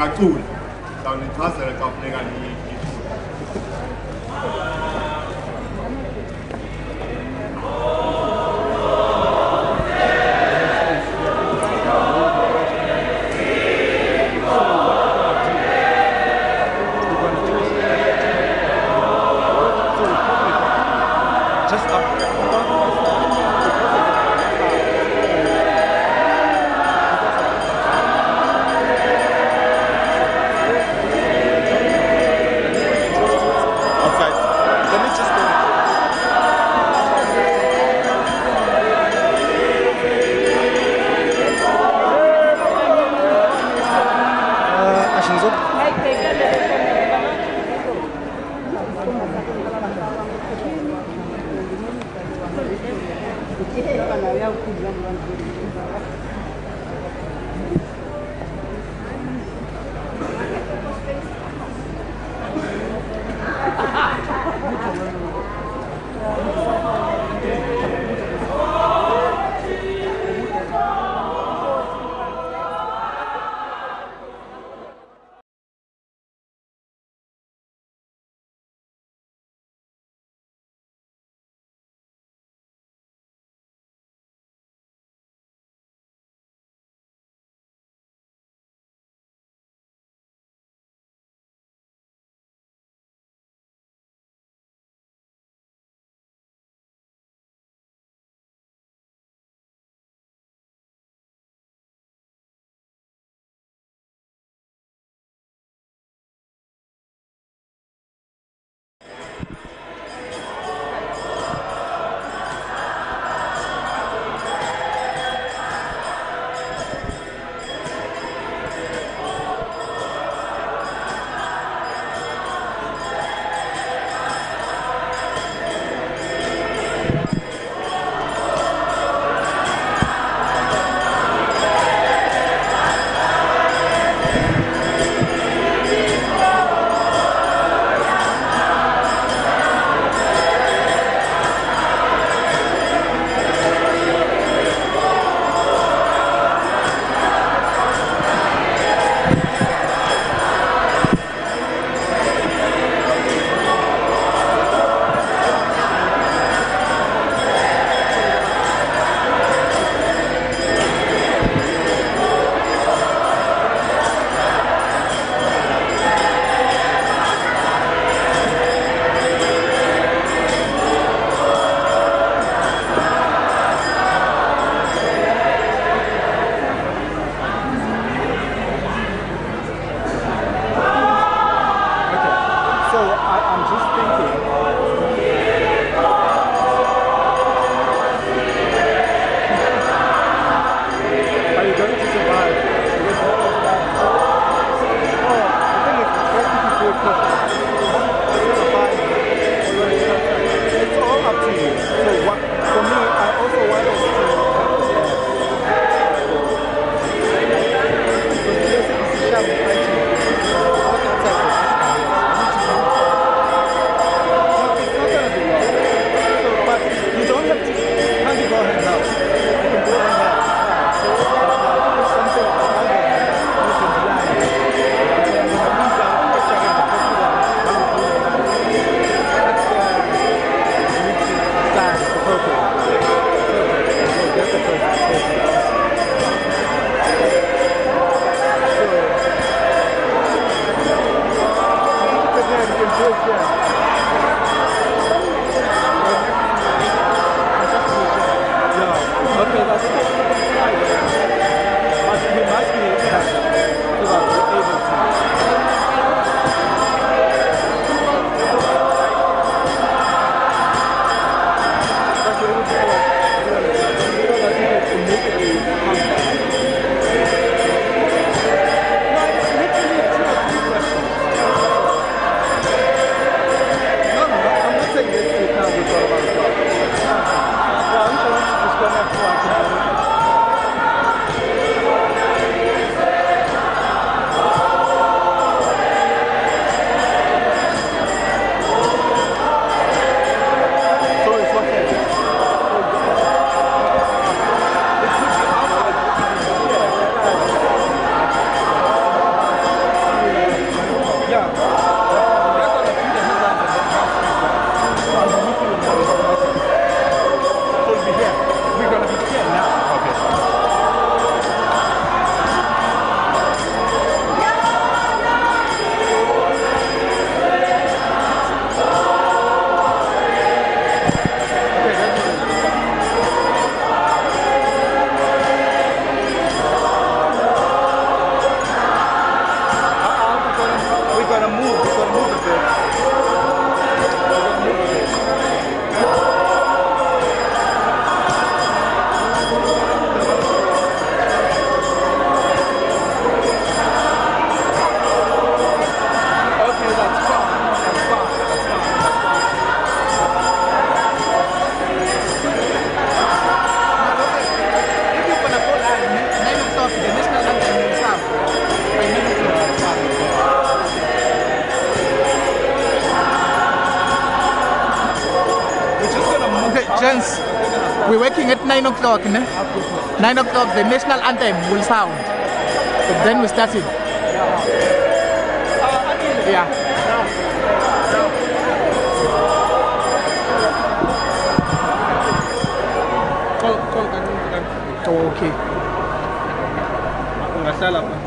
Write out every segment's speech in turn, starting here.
my tool. 9 o'clock, the national anthem will sound. But then we started. Yeah. Call, call kan kan. Okay. Nggak salah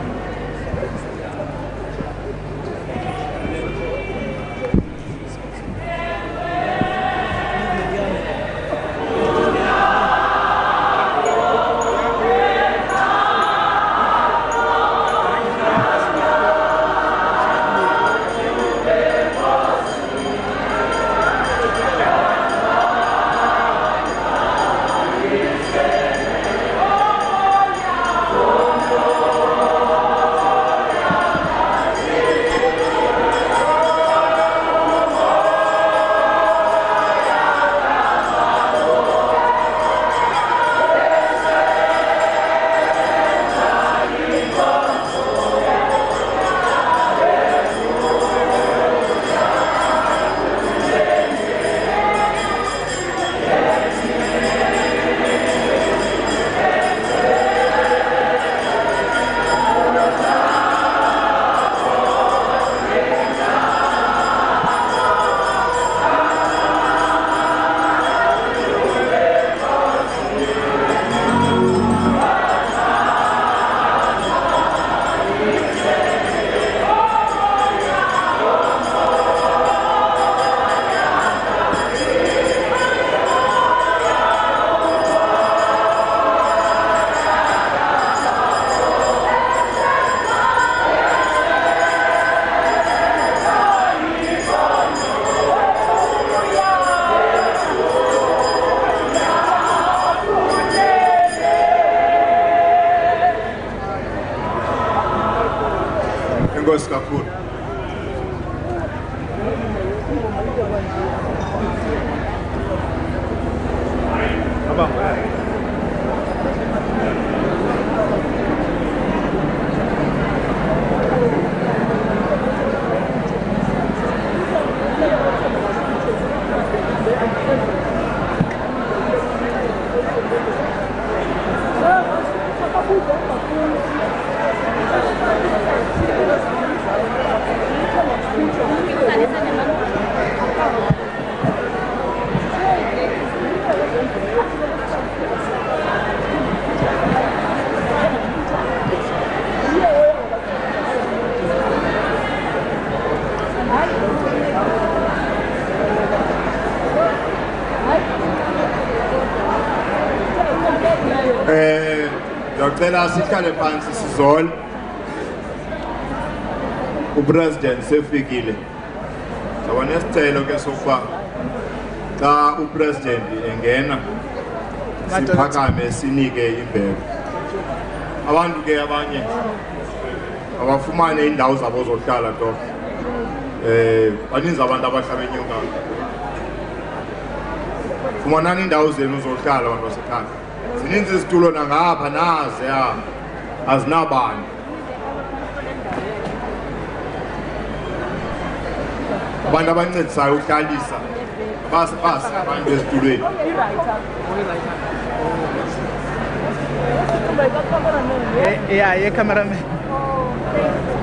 ngiyacela sihlale phansi sizole. upresident sefikile. Saba nesicelo ke sokuba xa upresident engena siphakame sinike imbeko. Abantu ke abanye abafumane indawo zabo zohlala to. Eh baninzi abantu abahlaba enyuka fumanani indawo zenu zohlala bantu basekhaya zininzi izitulo nangapha nazi ya. Azinabani. Abantu abancedisayo uhlalisa base base abantu ezitulweni. Eh, ya ye cameraman. Oh,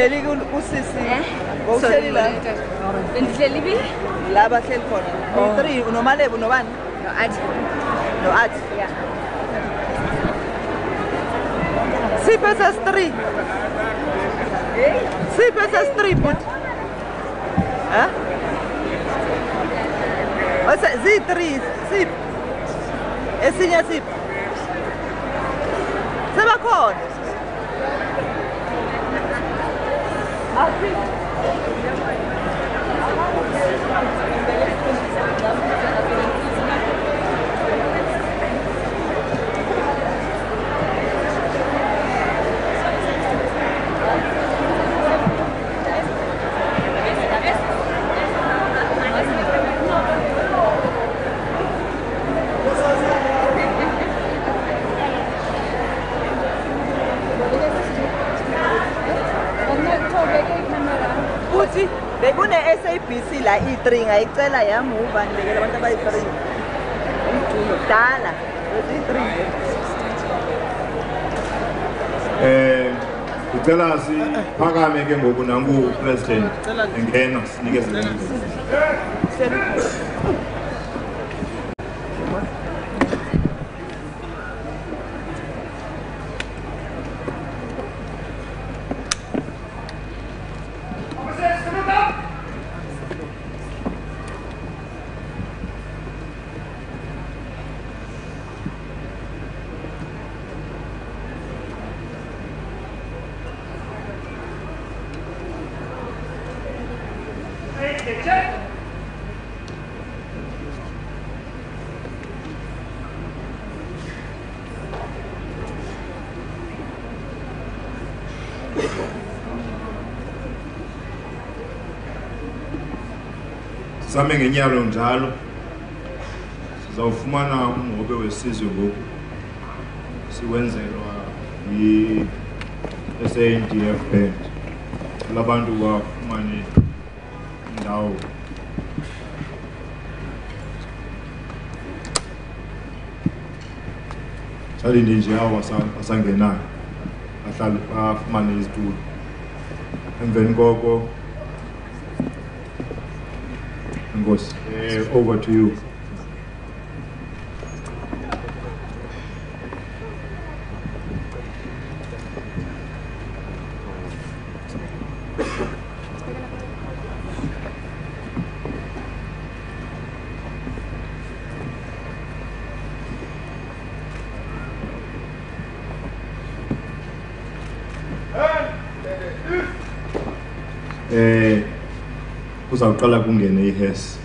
Uhleli usisi Uhleli la Bendihleli bi La bahleli khona Three unomalebo nobani No athi No athi Yeah Siphe sasitri Siphe sasitri but Ha Ose zi-3 siphe Esinye siphe Sebakhona i-three ngayicela yamuva ngibekela abantu abayi-three. Umculo kudala. I-three um ndicela siphakame ke ngoku nanku president engena sinikeze same ngenyalo njalo. Sizawufumana umhobe wesizwe ngoku. Siwenzelwa yi-SANDF band. Labantu bafumane indawo. Salinde nje awo basa- basangenayo bahlale bafumane izitulo. Emveni koko Enkosi. Eh, over to you. Eh kuzawuqala kungene ihes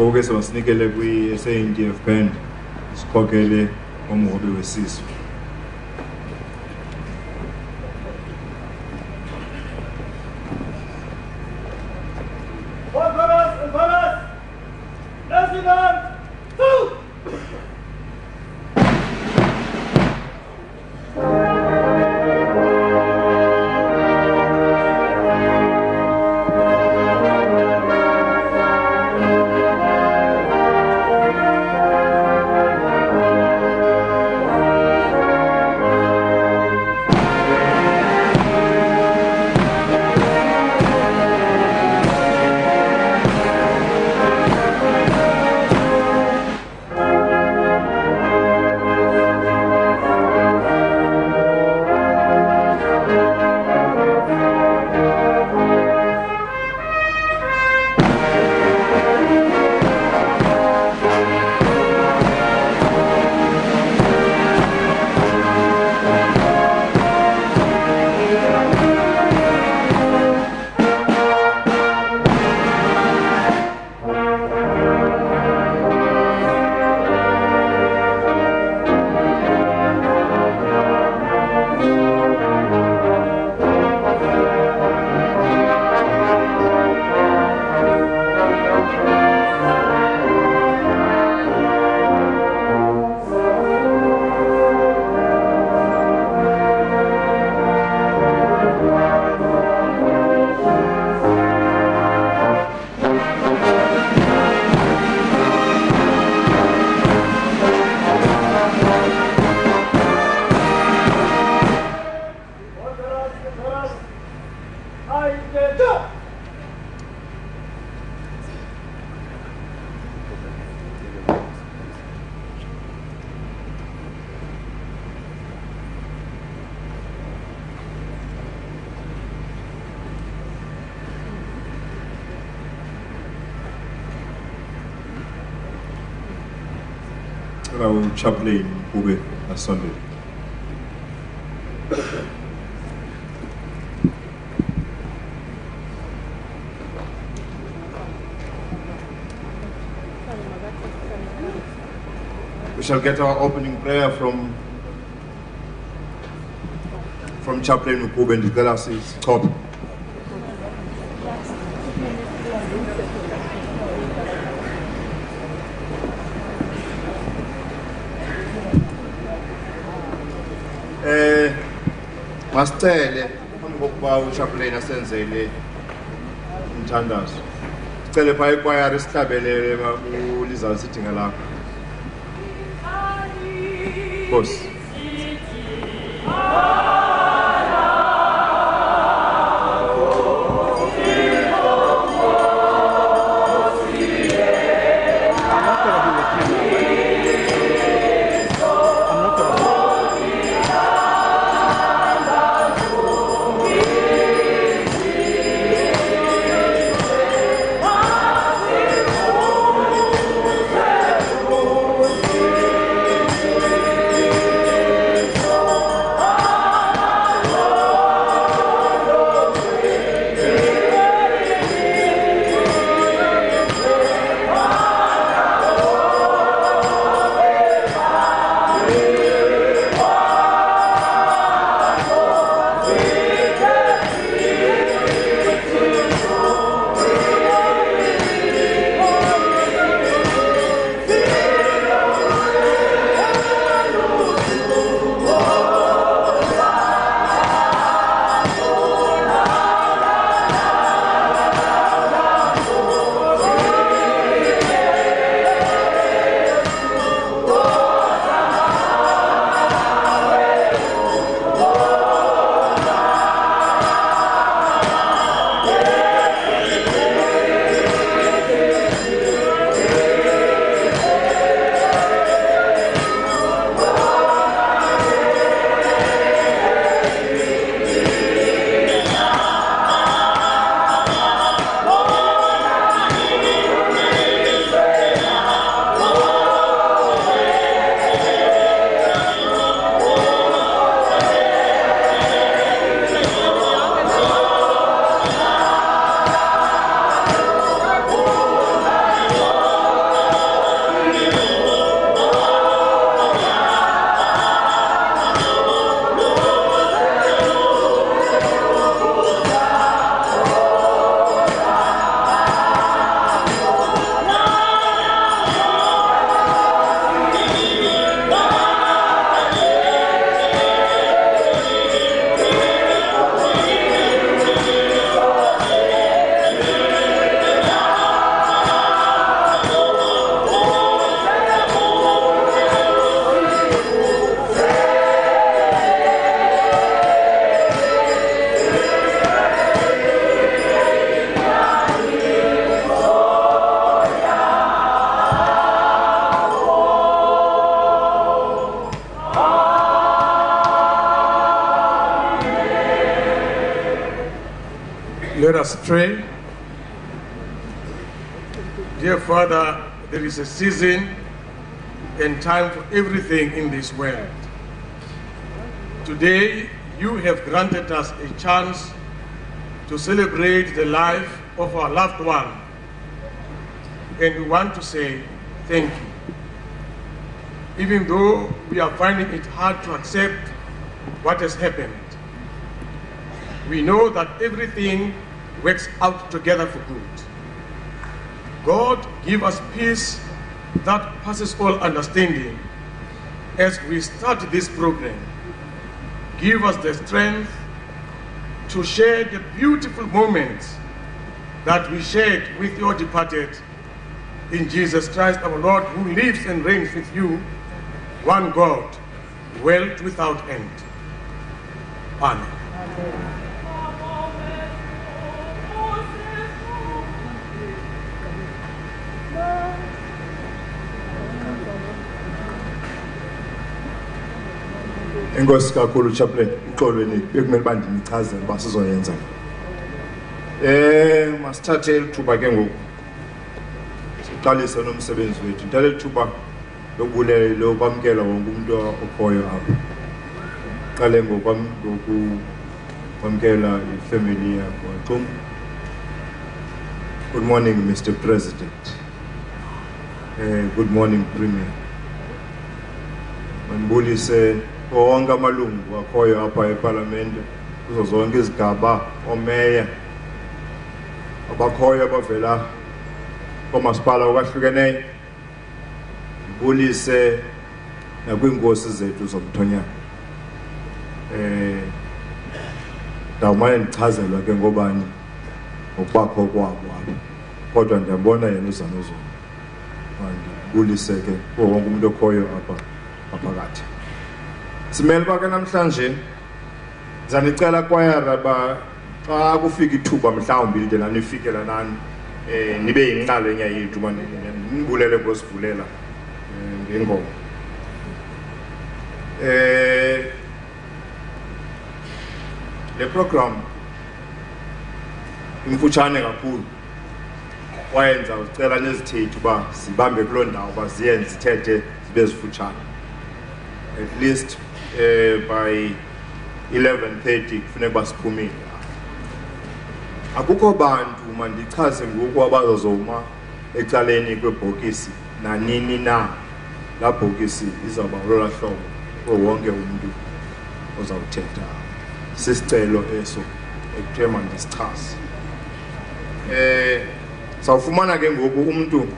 ngoku ke siwasinikele kwi-sandf band sikhokele umhobe wesizwe uchaplain kube asondele We shall get our opening prayer from from Chaplain Mkube ndicela sichophe. Eh masicele phambi kokuba uchaplain asenzele umthandazo. Sicele phaya ikwayari sihlabelele ulizalo sidinga lakho. Nkosi. Is a season and time for everything in this world. Today, you have granted us a chance to celebrate the life of our loved one. And we want to say thank you. Even though we are finding it hard to accept what has happened, we know that everything works out together for good. God, give us peace passes all understanding as we start this program. Give us the strength to share the beautiful moments that we shared with your departed in Jesus Christ our Lord, who lives and reigns with you, one God, world without end. Amen. Kakhulu chaplain bekumele uba ndinichazele uba sizoyenza. Eh masithathe ithuba ke ngoku. Siqalise nomsebenzi wethu. Lokwamkela wonke umuntu okhoyo apha. Qale yakho. Xum. Good morning Mr President. Uh, good morning Premier. mandibulise wonke amalungu akhoyo apha epalamente kuzo zonke izigaba omeya abakhoyo abavela koomasipala okwahlukeneyo ndibulise nakwiinkosi zethu zomthonyana eh ndawumane ndichazelwa ke ngobani ngokubakho kwabo apha. Kodwa ndiyambona yena uzanozona mandibulise ke wonke umuntu okhoyo apha ngaphakathi simele uba ke namhlanje zanicela kwayara ba xa kufika ithuba mhlawumbi lide nanifikela nani um nibe yinxalenye yethu uba nibulele ngosivulela um ngengoma. Um le program imfutshane kakhulu. Kwaye ndizawucela nezithethi uba zibambe kuloo ndawo uba ziye zithethe zibe zifutshane. At least uh, by 11:30 kufuneka basiphumile akukho bantu mandichaze ngoku abazazoma ecaleni kwebhokisi nanini na. Laa bhokisi izawuba lola hlobo kuwo wonke umntu ozawuthetha. Sisicelo eso ekuthe mandisichase eh sawufumana ke ngoku umntu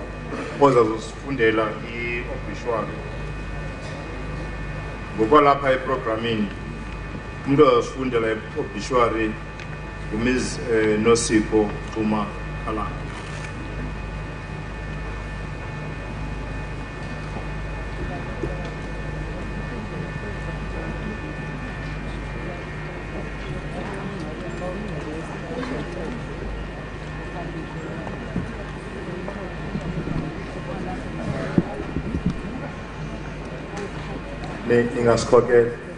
ozazosifundela i-obituary ngokwalapha eprogramini umuntu ozasifundela i-obituary ngumiss eh, nosipho xuma khalanga Ne- ningasikhokhela Dr.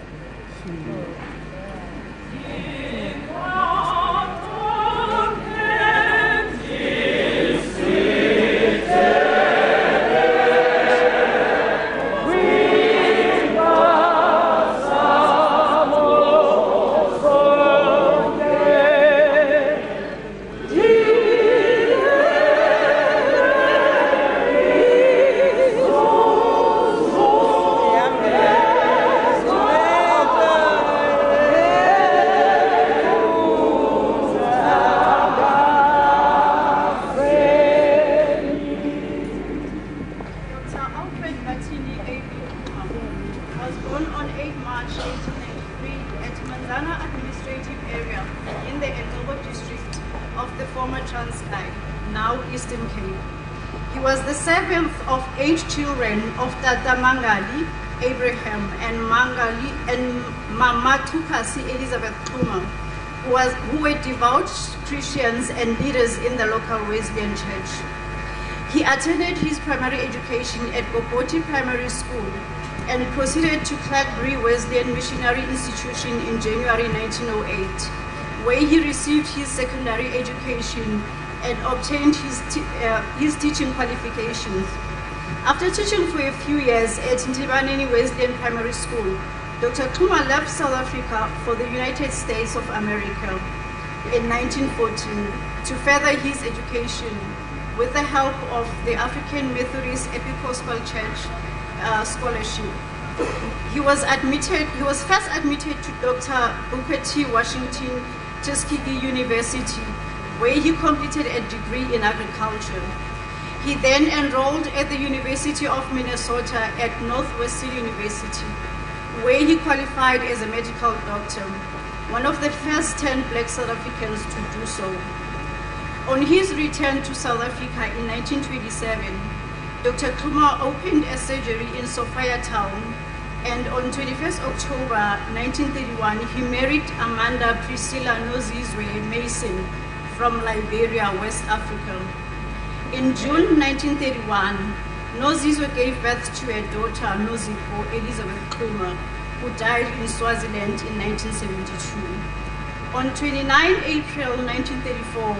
And leaders in the local Wesleyan church. He attended his primary education at Boboti Primary School and proceeded to Clarkbury Wesleyan Missionary Institution in January 1908, where he received his secondary education and obtained his, uh, his teaching qualifications. After teaching for a few years at Ntibaneni Wesleyan Primary School, Dr. Xuma left South Africa for the United States of America in 1914 to further his education with the help of the African Methodist Episcopal Church uh, scholarship. He was admitted. He was first admitted to Dr. Booker T. Washington Tuskegee University, where he completed a degree in agriculture. He then enrolled at the University of Minnesota at Northwestern University, where he qualified as a medical doctor, one of the first 10 black South Africans to do so. On his return to South Africa in 1927, Dr. Xuma opened a surgery in Sophiatown, and on 21st October 1931, he married Amanda Priscilla Nozizwe Mason from Liberia, West Africa. In June 1931, Nozizwe gave birth to a daughter, Nozipo Elizabeth Xuma, who died in Swaziland in 1972. On 29 April 1934,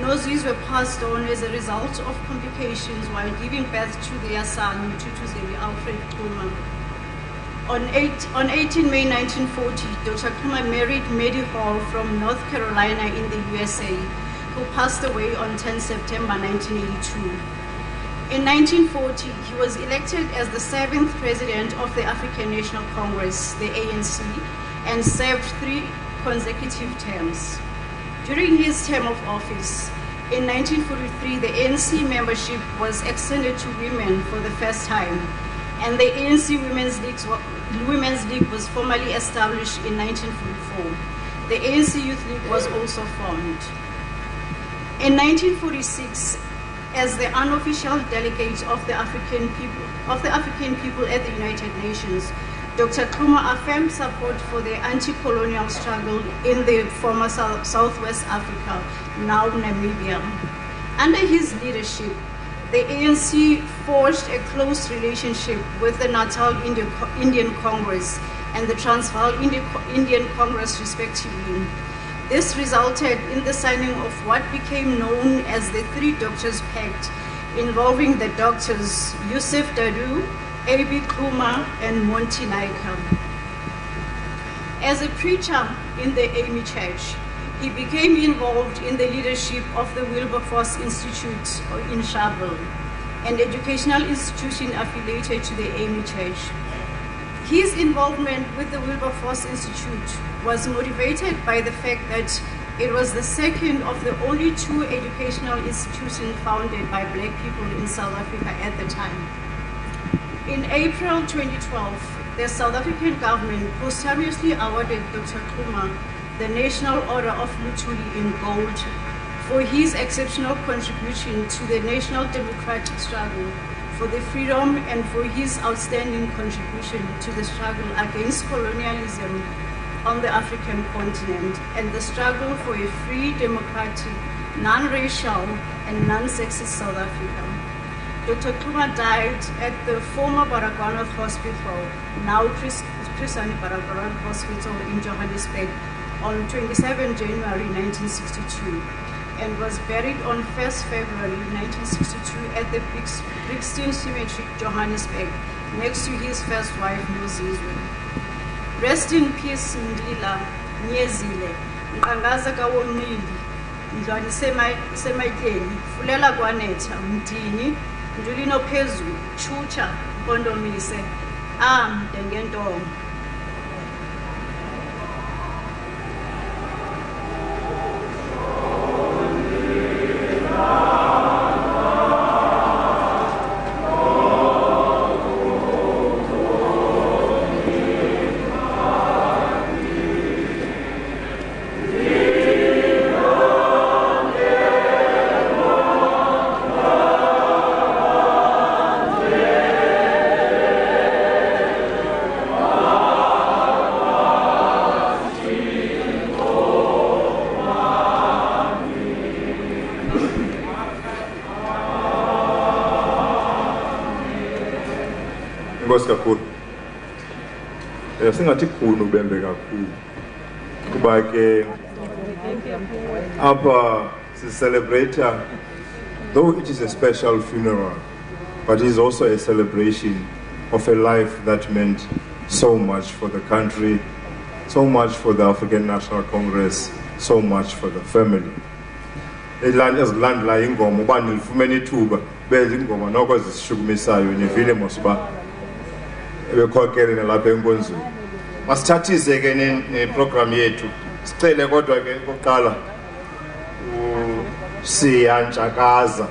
Nozizwe passed on as a result of complications while giving birth to their son, Tutuzeli Alfred Xuma. On, 8, on 18 May 1940, Dr. Xuma married Mary Hall from North Carolina in the USA, who passed away on 10 September 1982. In 1940, he was elected as the seventh president of the African National Congress, the ANC, and served three consecutive terms. During his term of office, in 1943, the ANC membership was extended to women for the first time, and the ANC Women's League, Women's League was formally established in 1944. The ANC Youth League was also formed. In 1946, as the unofficial delegate of the African people of the African people at the United Nations, Dr. Xuma affirmed support for the anti-colonial struggle in the former South, Southwest Africa, now Namibia. Under his leadership, the ANC forged a close relationship with the Natal Indian, Congress and the Transvaal Indian Congress, respectively. This resulted in the signing of what became known as the Three Doctors Pact, involving the doctors Yusuf Dadoo, A.B. Xuma, and Monty Naicker. As a preacher in the AME Church, he became involved in the leadership of the Wilberforce Institute in Sharpeville, an educational institution affiliated to the AME Church. His involvement with the Wilberforce Institute was motivated by the fact that it was the second of the only two educational institutions founded by black people in South Africa at the time. In April 2012, the South African government posthumously awarded Dr. Xuma the National Order of Luthuli in gold for his exceptional contribution to the national democratic struggle for the freedom and for his outstanding contribution to the struggle against colonialism on the African continent and the struggle for a free, democratic, non-racial, and non-sexist South Africa. Dr. Xuma died at the former Baragwanath Hospital, now Chris, Chrisani Baragwanath Hospital in Johannesburg, on 27 January 1962 and was buried on 1st February 1962 at the Brixton Cemetery, Johannesburg, next to his first wife, Nozizwe. Rest in peace, Ndila Nyezile, Nkangaza Kawomili, Ndlwane Sematyeni, Fulela Kwanetha, Mdini, Ndulino Phezulu, Chucha, Mpondomise, Am, Dengentongo. Kakhulu. Um singathi khulu kakhulu. Kuba ke apha sicelebrata though it is a special funeral but it is also a celebration of a life that meant so much for the country so much for the african national congress so much for the family. Eziland- ezilandelayo ingoma uba nilifumene ithuba beza ingoma noko ezisishukumisayo nivile bekhokele nalapha enkonzweni masithathise ke ne- neprogram yethu. Sicele kodwa ke kokuqala usiyantshakaza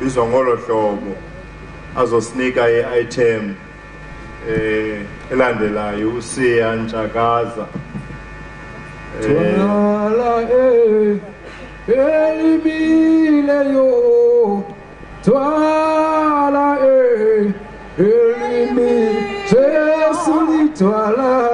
bizwa ngolo hlobo azosinika i-item eh elandelayo usiyantshakaza eh Twala eh elimileyo Jesu litwala Elimileyo,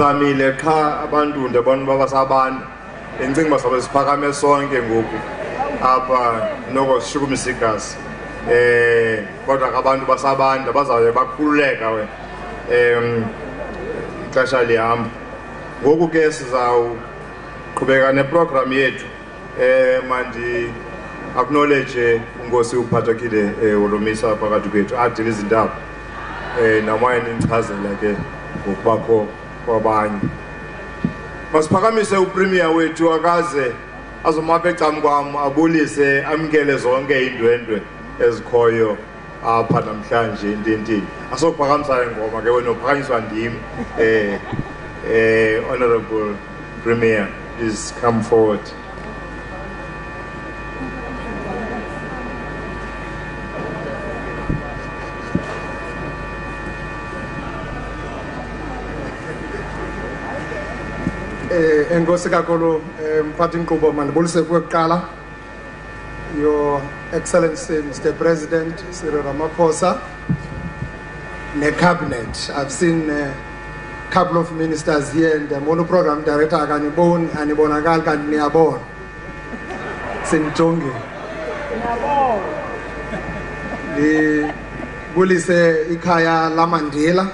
nizamile qha abantu ndabona uba basabanda bendicinga uba sabe siphakame sonke ngoku. Apha noko sishukumisa igazi um kodwa ke abantu basabanda bazawuye bakhululeka we. Um ixesha lihamba. Ngoku ke sizawuqhubeka neprogram yethu. Um mandi acknowledge unkosi uphathekile um wolomisa phakathi kwethu adile izindaba. Um namaye nindichazela ke ngokubakho kwabanye. Masiphakamise upremier wethu akaze azomapha kwam abulise amkele zonke iindwendwe ezikhoyo apha namhlanje ententini asokuphakamisa ingoma ke wena uphakanyiswa ndim um honorable premier please come forward eh enkosi kakhulu eh, mphathi inkqubo mandibulise kuyokuqala your excellency mr president cyril ramaphosa ne-cabinet. I've seen a couple of ministers here ndiyambona uprogram director akaniboni anibonakali kanti niyabona. Senijongile ndibulise ikhaya lamandila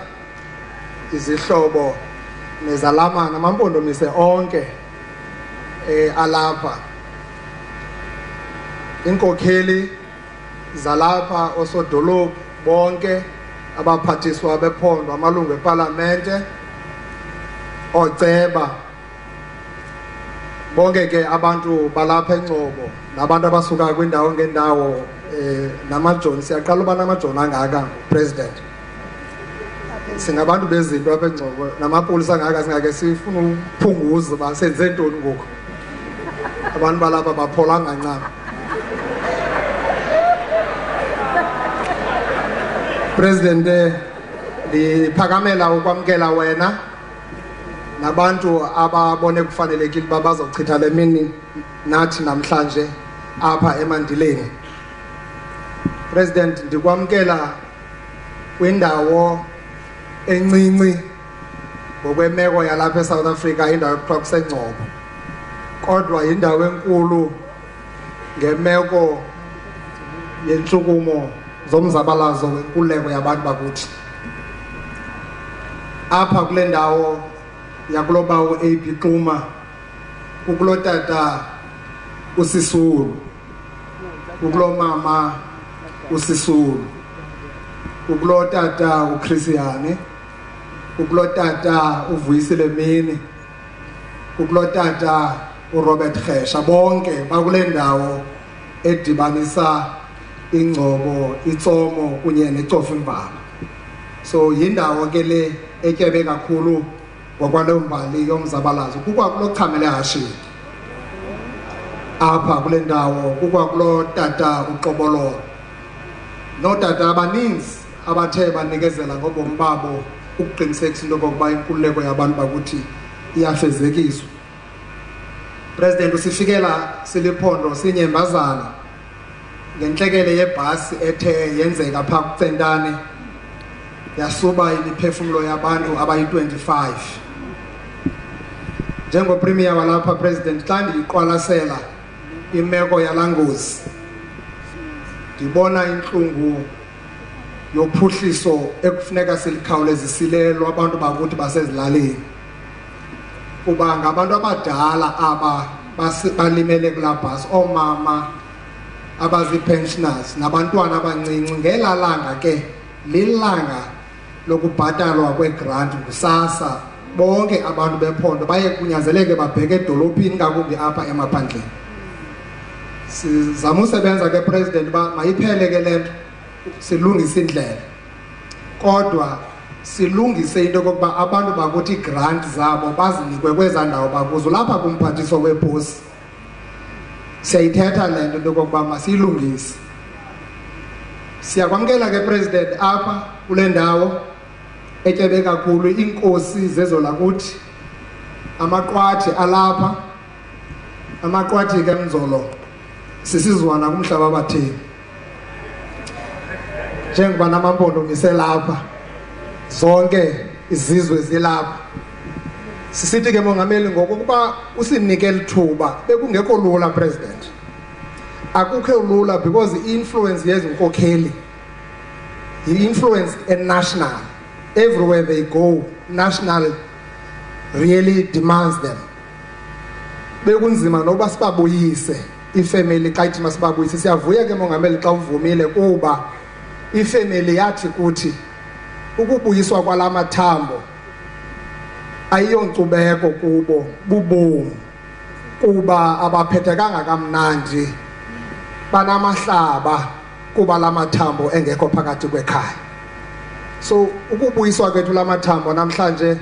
izihlobo nezalamana amampondomise onke eh alapha. Inkokheli zalapha osodolophu bonke abaphathiswa bephondo amalungu epalamente oceba. Bonke ke abantu balapha engcobo nabantu abasuka kwindawo ngendawo eh namajoni. Siyaqala uba namajoni angaka president. Singabantu bezinto apha engcobo namapolisa angaka singake sifuna uphunguza uba senze ntoni ngoku. Abantu balapha bapholanga ncam president eh, ndiphakamela ukwamkela wena. Nabantu ababone kufanelekile uba bazochitha le mini nathi namhlanje apha emandileni. President ndikwamkela kwindawo encinci ngokwemeko yalapha eSouth Africa indawo ekuthiwa kusengcobo. Kodwa yindawo enkulu ngemeko yentshukumo zomzabalazo wenkululeko yabantu bakuthi apha kule ndawo yakulobawo AP Xuma kukulo tata usisulu kukulo mama usisulu kukulo tata uChristiane kukulo tata uvuyisile mini kukulo tata uRobert Khesha bonke bakule ndawo edibanisa ingcobo itsomo kunye necofa imvaba so yindawo ke le etyebe kakhulu ngokwalo mbali yomzabalazo. Kukwakulo chamele hashini apha kule ndawo kukwakulo tata uqobololo nootata abaninzi abathe banikezela ngobomi babo ukuqinisekisa into yokokuba inkululeko yabantu bakuthi iyafezekiswa. President usifikela siliphondo sinyembazana ngentlekele yebhasi ethe yenzeka phaa kucentane yasuba imiphefumlo yabantu abayi-25 njengopremier walapha president xa ndiyiqwalasela imeko yalaa ngozi ndibona intlungu yophuhliso ekufuneka silikhawulezisile lwabantu bakuthi basezilalini. Kuba ngabantu abadala aba balimele kulaa bhasi oomama abazii-pensioners nabantwana abancinci ngelaa langa ke lilanga lokubhatalwa kwegrant ngusasa bonke abantu bephondo baye kunyanzeleke babheke edolophini ngakumbi apha emaphandleni. Sizama usebenza ke president uba mayiphele ke le nto. Silungise indlela. Kodwa silungise into yokokuba abantu bakuthi igrant zabo bazinikwe kwezaa ndawo bakuzo lapha kumphathiswa weposi siyayithetha le nto into yokokuba masiyilungise siyakwamkela ke president apha kule ndawo etyebe kakhulu iinkosi zezo lakuthi amaqwathi alapha amaqwathi ke mzolo sisizwana kumhlaba abatheni njengoba namampondomise lapha zonke izizwe zilapha. Sisithi ke mongameli ngokokuba usinike lithuba bekungekho lula president. Akukho lula because i-influence yezinkokheli yi-influence enational. Everywhere they go national really demands them. Bekunzima nokuba sibabuyise ifemeli xa ithi masibabuyise. Siyavuya ke mongameli xa uvumile kuba ifemeli yathi kuthi ukubuyiswa kwala mathambo ayiyonkcubeko kubo bubomi kuba abaphethekanga kamnandi banamahlaba kuba la mathambo engekho phakathi kwekhaya. So ukubuyiswa kwethu la mathambo namhlanje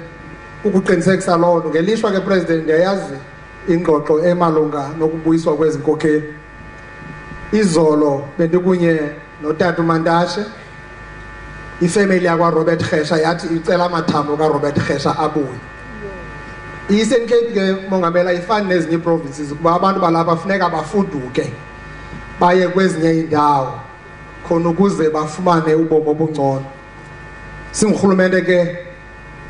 ukuqinisekisa loo nto ngelishwa ke president ndiyayazi ingxoxo emalunga nokubuyiswa kwezi nkokheli izolo bendikunye notata umantashe ifemeli yakwarobert rhesha yathi icela amathambo karobert rhesha abuye. I-eastern cape ke mongameli ayifani nezinye ii-provinces kuba abantu balapha funeka bafuduke baye kwezinye iindawo khona ukuze bafumane ubomi obungcono. Singurhulumente ke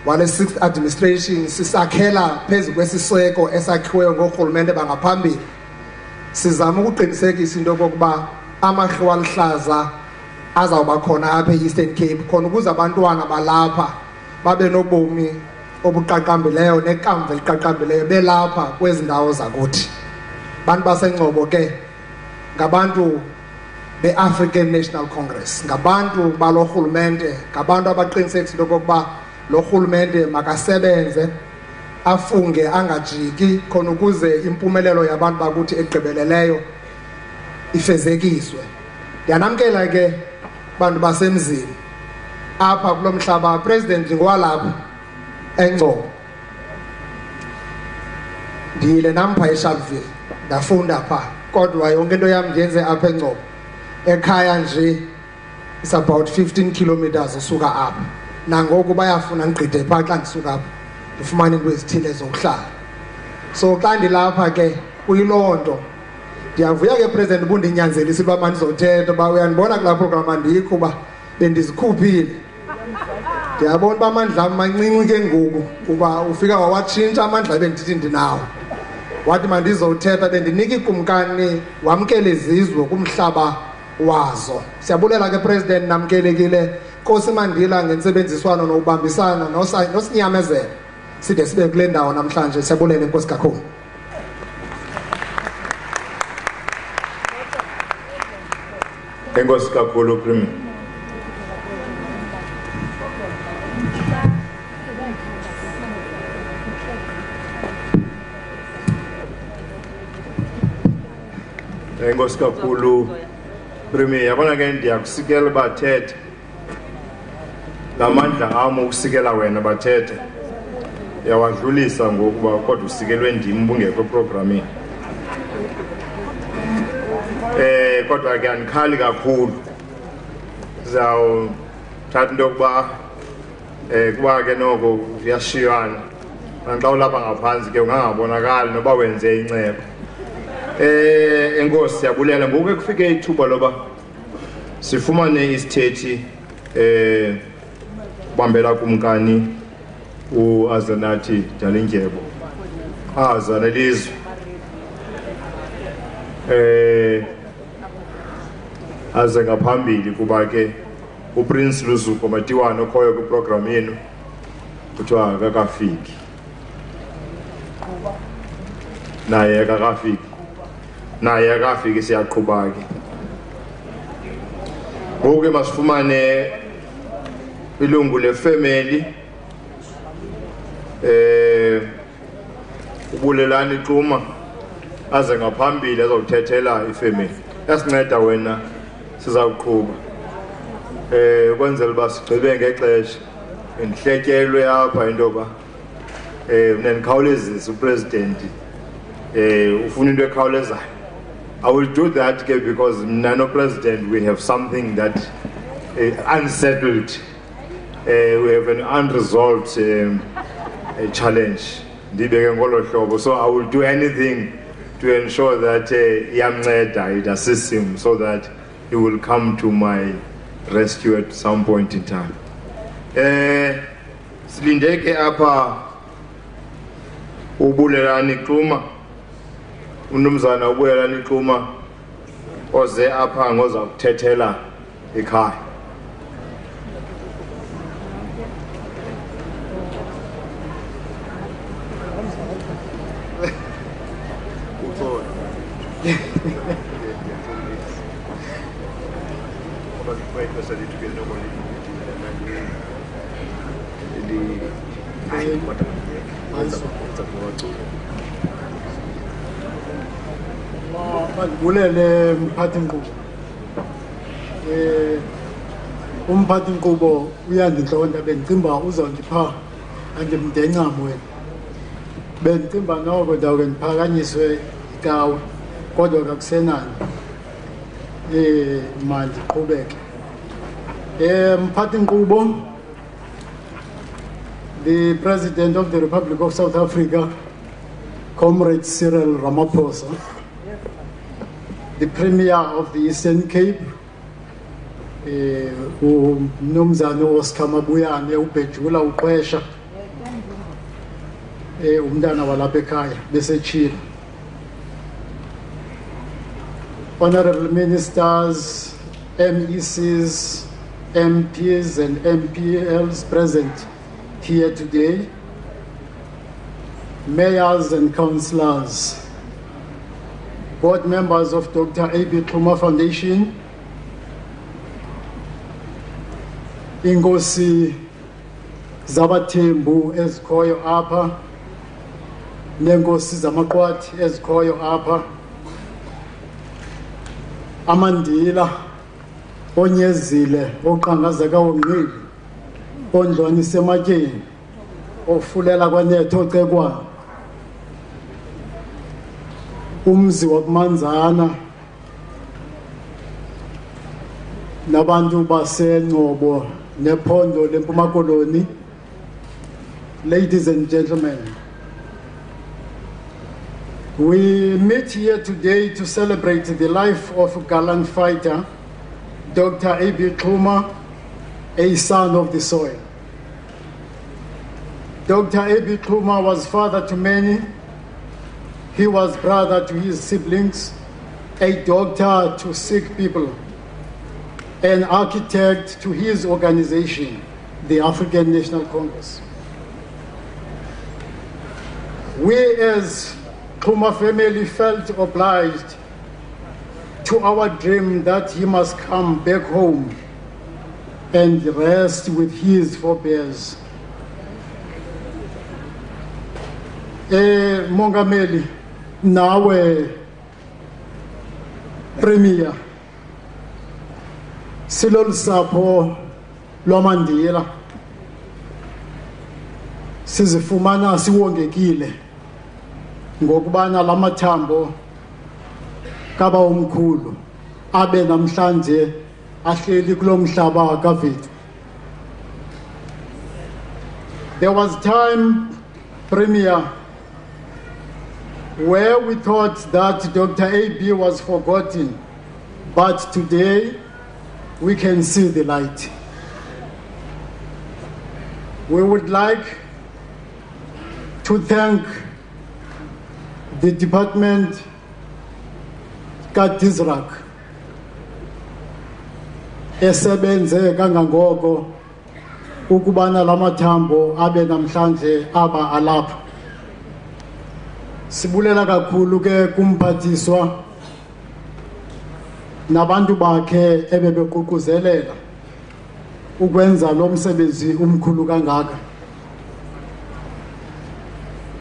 wale sixth administration sisakhela phezu kwesiseko esakhiweyo ngorhulumente bangaphambili. Sizama ukuqinisekisa into yokokuba amarhiwa alihlaza azawuba khona apha e-eastern cape khona ukuze abantwana balapha babe nobomi obuqaqambileyo nekamva eliqaqambileyo belapha kwezi ndawo zakuthi. Bantu basengcobo ke ngabantu be-african national congress ngabantu balo rhulumente ngabantu abaqinisekisa into yokokuba lo rhulumente makasebenze afunge angajiki khona ukuze impumelelo yabantu bakuthi egqibeleleyo ifezekiswe. Ndiyanamkela ke bantu basemzini. Apha kulo mhlaba president ngowalapha engcobo ndiyile nampha esharpville ndafunda phaa kodwa yonke into yam ndiyenze apha engcobo ekhaya nje is about 15 kilometers usuka apha. Nangoku bayafuna ndigqithe phaa xa ndisuka apha ndifumane into ezithile zokuhlala. So xa ndilapha ke kuyiloo nto ndiyavuya ke president ubundinyanzelisa uba mandizothetha uba uyandibona kulaa program andikho uba bendizikhuphile. Ndiyabona uba amandla am mancinci ke ngoku kuba ufika wawatshintsha amandla ebendithi ndinawo. Wathi mandizothetha bendinika ikumkani wamkele izizwe kumhlaba wazo. Siyabulela ke president namkelekile nkosi mandila ngentsebenziswano nokubambisana nosinyamezelo. Side sibe kule ndawo namhlanje. Siyabulela inkosi kakhulu. Enkosi kakhulu premier enkosi kakhulu premier yabona ke ndiyakusikela bathethe? Ngamandla am ukusikela wena bathethe. Yawadlulisa ngokuba kodwa usikelwe ndim bungekho eprogramini eh kodwa ke andikhali kakhulu. Zawuthatha into yokuba eh kuba ke noko uyashiyana naxa ulapha ngaphantsi ke ungangabonakali noba wenze inceba. Eh enkosi siyabulela. Ngoku ekufike ithuba loba sifumane isithethi eh bambela kumkani uazanathi dalindyebo azanelizwe um eh aze ngaphambili kuba ke uprince luzuko matiwane okhoyo kwiprogram yenu kuthiwa akakafiki. Naye akakafiki. Naye akafiki siyaqhuba ke. Ngoku ke masifumane ilungu lefemeli eh ubulelani xuma aze ngaphambili azawuthethela ifemeli. Yasinceda wena sizawuqhuba. Eh ukwenzela uba sigqibe ngexesha ndihletyelwe apha eh upresident eh ufuna into ekhawulezayo. I will do that ke because mna we have something that uh, unsettled. Uh, we have an unresolved um, challenge. Ngolo hlobo. So i will do anything to ensure that uh, iyamnceda it assists him so that he will come to my rescue at some point in time. Eh silinde ke apha ubulelani xuma unumzana ubulelani xuma oze apha ngoza kuthethela ekhaya. Bandibulele mphathi nkqubo eh umphathi nkqubo uyandintlonta bendicinga uba uzondipha andimdencam wena bendicinga uba noko ndawuke ndiphakanyiswe ikawe kodwa kakusenani. Um mandiqhubeke um mphathi nkqubo the president of the republic of south africa comrade cyril ramaphosa the premier of the eastern cape eh umnumzana Oscar Mabuyane ubhejula uqhwesha eh umntana walapha ekhaya bese chila honorable ministers MECs MPs and MPLs present here today mayors and councillors board members of Dr. A.B. Xuma Foundation, inkosi zabathembu ezikhoyo apha neenkosi zamaqwathi ezikhoyo apha amandila onyezile oqangazeka wonqili ondlwanisa ematyeni ofulela kwanetho ocekwana umzi wakumanzana. Nabantu basengcobo nephondo lempuma koloni. Ladies and gentlemen we meet here today to celebrate the life of gallant fighter dr ab xuma a son of the soil. Dr ab xuma was father to many he was brother to his siblings, a doctor to sick people, an architect to his organization, the African National Congress. We as Xuma family felt obliged to our dream that he must come back home and rest with his forebears. Eh, nawe premier silolu sapho lwamandila sizifumana siwongekile ngokubana lamathambo kaba omkhulu abe namhlanje ahleli kulomhlaba kavethu. There was time premier where we thought that Dr. AB was forgotten, but today we can see the light. We would like to thank the department kaDizrak esebenze kangangoko ukubana lamathambo abe namhlanje aba alapha sibulela kakhulu ke kumphathiswa nabantu bakhe ebebeququzelela ukwenza lo msebenzi umkhulu kangaka.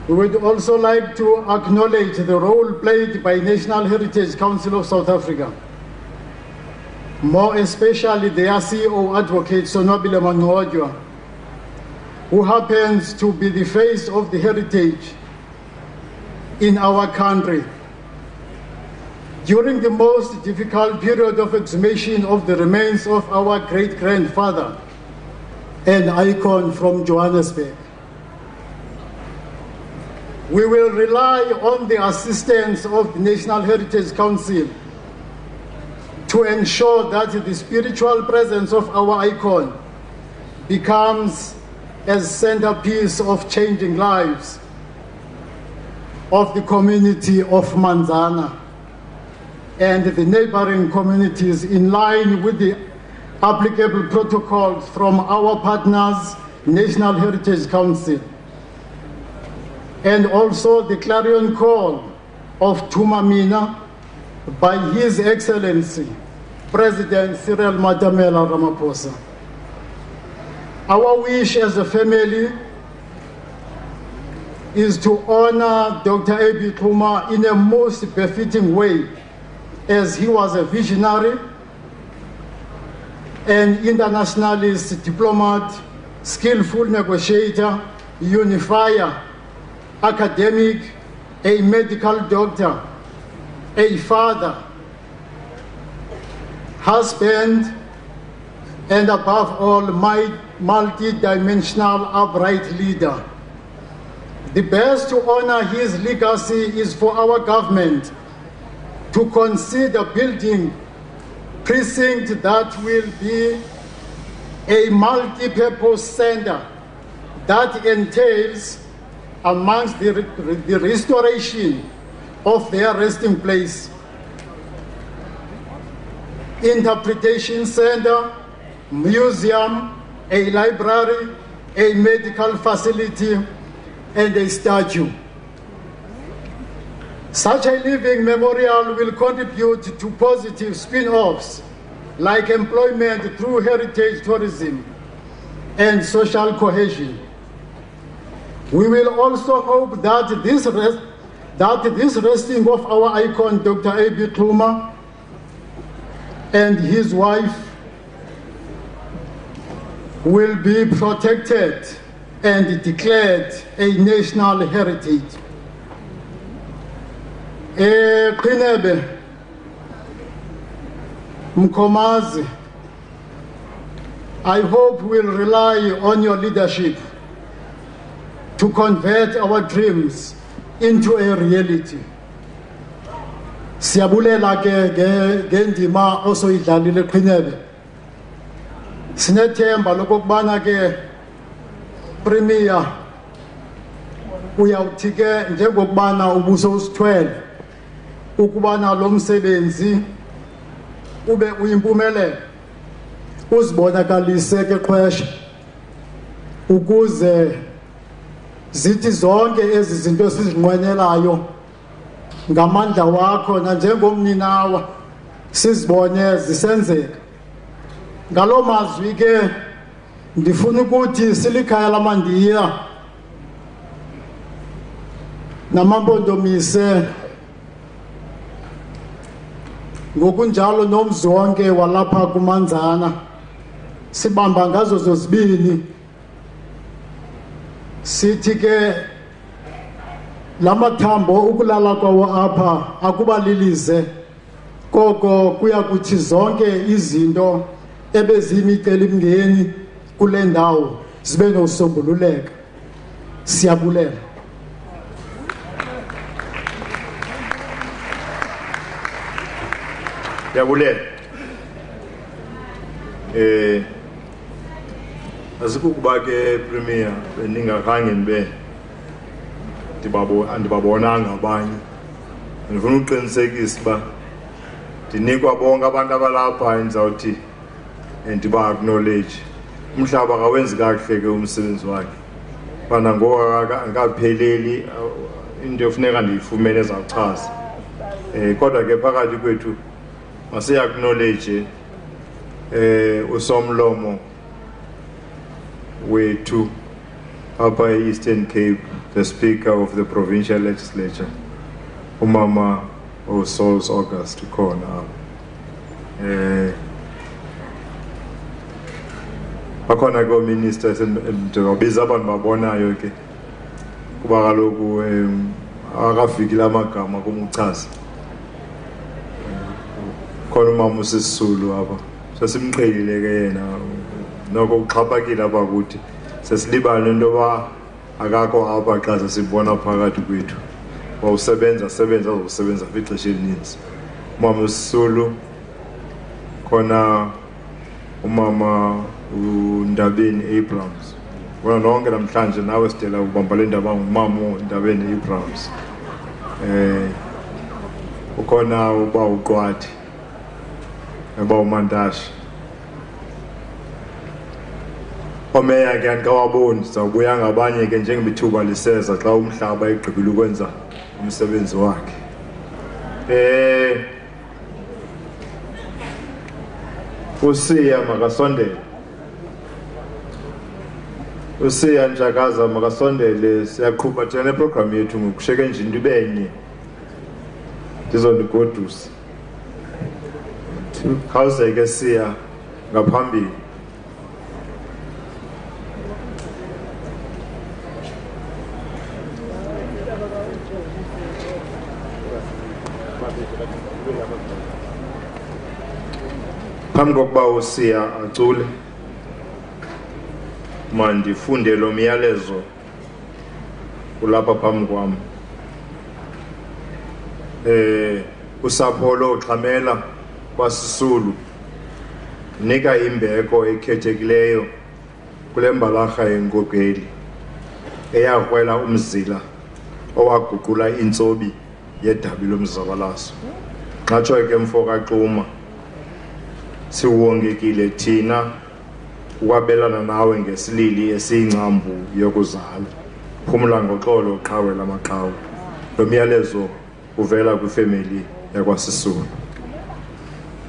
We would also like to acknowledge the role played by National Heritage Council of South Africa, more especially their CEO advocate Sonwabile Mancotywa, who happens to be the face of the heritage in our country. During the most difficult period of exhumation of the remains of our great grandfather, an icon from Johannesburg, we will rely on the assistance of the National Heritage Council to ensure that the spiritual presence of our icon becomes a centerpiece of changing lives of the community of Manzana and the neighboring communities in line with the applicable protocols from our partners, National Heritage Council, and also the clarion call of Thuma Mina by His Excellency, President Cyril Matamela Ramaphosa. Our wish as a family is to honor Dr. A.B. Xuma in a most befitting way, as he was a visionary, an internationalist diplomat, skillful negotiator, unifier, academic, a medical doctor, a father, husband, and above all, my multi-dimensional upright leader. The best to honor his legacy is for our government to consider building precinct that will be a multi-purpose center that entails amongst the, the restoration of their resting place. Interpretation center museum a library a medical facility and a statue such a living memorial will contribute to positive spin-offs like employment through heritage tourism and social cohesion. We will also hope that this, rest, that this resting of our icon, Dr. A.B. And his wife will be protected and declared a national heritage. Eh, Qinebe, Mkomazi, I hope we'll rely on your leadership to convert our dreams into a reality. Siyabulela ke nge- ngendima osoyidlalile Qinebe. Sinethemba lokubana ke premier uyawuthi ke njengokubana ubuso usithwele ukubana lo msebenzi ube uyimpumelelo uzibonakalise ke qhwesha ukuze zithi zonke ezi zinto sizinqwenelayo ngamandla wakho nanjengomninawa sizibone zisenzeka. Ngaloo mazwi ke ndifuna ukuthi silikhaya lamandiya namampondomise ngokunjalo nomzi wonke walapha kumanzana. Sibamba ngazo zozibini. Sithi ke la mathambo ukulala kwawo apha akuba lilize koko kuya kuthi zonke izinto ebeziyimicelimngeni kule ndawo zibe nosombululeka. Siyabulela. Ndiyabulela eh asikukuba ke premier bendingakhange ndibe ndibabo andibabonanga abanye. Ndifuna uqinisekisa uba ndinikwa bonke abantu abalapha endizawuthi eh, ndiba acknowledge umhlaba akawenzi kakuhle ke umsebenzi wakhe. Bana ngoku aka- akapheleli uh, into efuneka ndiyifumene ezawuchaza. Um kodwa ke phakathi kwethu masiyacknowledge eh usomlomo wethu apha e-eastern cape the speaker of the provincial legislature umama usols august ukhona apha eh bakhona ke ooministers ndizawubiza abantu babonayo ke kuba kaloku um akafiki la magama kumuchaza. Khona umama usisisulu apha sesimqhelile ke yena. Noko uxhaphakile apha kuthi sesilibala into yoba akakho apha xa sesibona phakathi kwethu. Wawusebenza sebenza azawusebenza for ixesha elininzi. Umama usisulu khona umama undabeni abrams kona nonke namhlanje nawe sidela ubamba le ndaba ngumama undabeni abrams eh ukhona uba uqwathi uba umantashi. Omeya ke andikawaboni sizawubuya ngabanye ke njengebithuba liseza xa umhlaba egqibile ukwenza umsebenzi wakhe. Eh usiya makasondele. Usiya ntshakaza makasondele siyaqhuba thina neprogram yethu ngokusheke nje into ibenye ndizondigodusa. Khawuzeke siya ngaphambili. Phambi kokuba usiya acule mandifunde lo myalezo ulapha phambi kwam. Eh usapho loxhamela kwasisulu nika imbeko ekhethekileyo kule mbalarha yenkokeli eyakrwela umzila owaguqula intsobi yedabi lomzabalazo. Nxatsho ke mfo kaxuma siwongekile thina ukwabelana nawe ngesilili esiyingcambu yokuzala. Phumla ngoxolo qhawe lamaqhawe lo myalezo uvela kwifemeli yakwasisulu.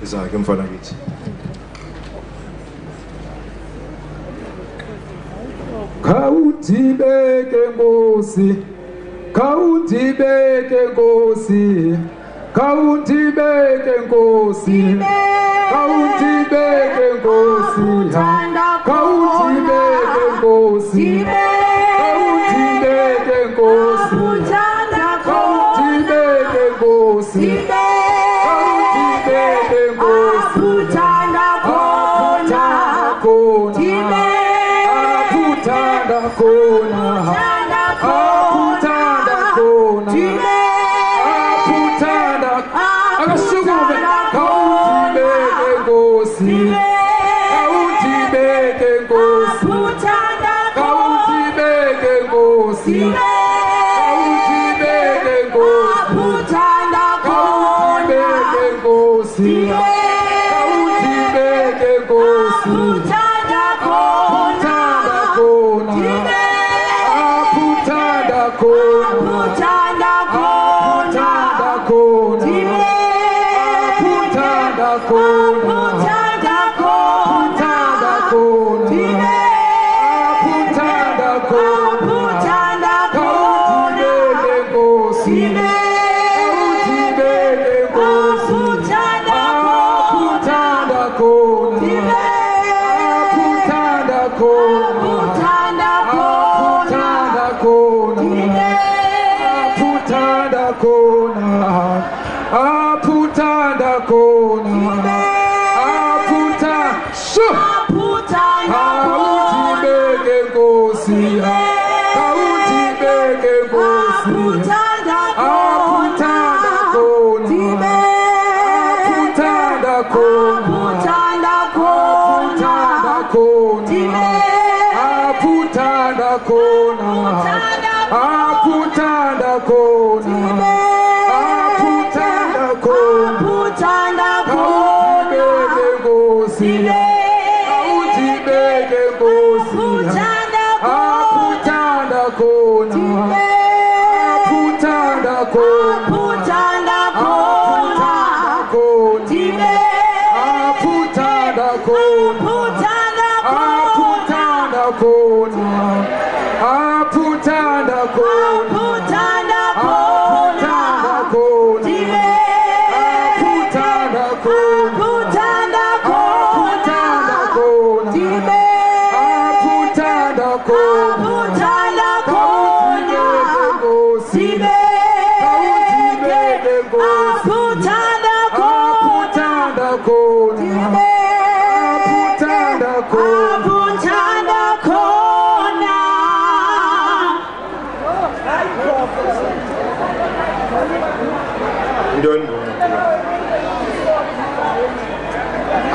Izakhe mfana kithi. Khawundibeke nkosi. Khawundibeke nkosi. khawuthibeke nkosi. Khawuthibeke nkosi khawuthibeke nkosi. Khawuthibeke nkosi.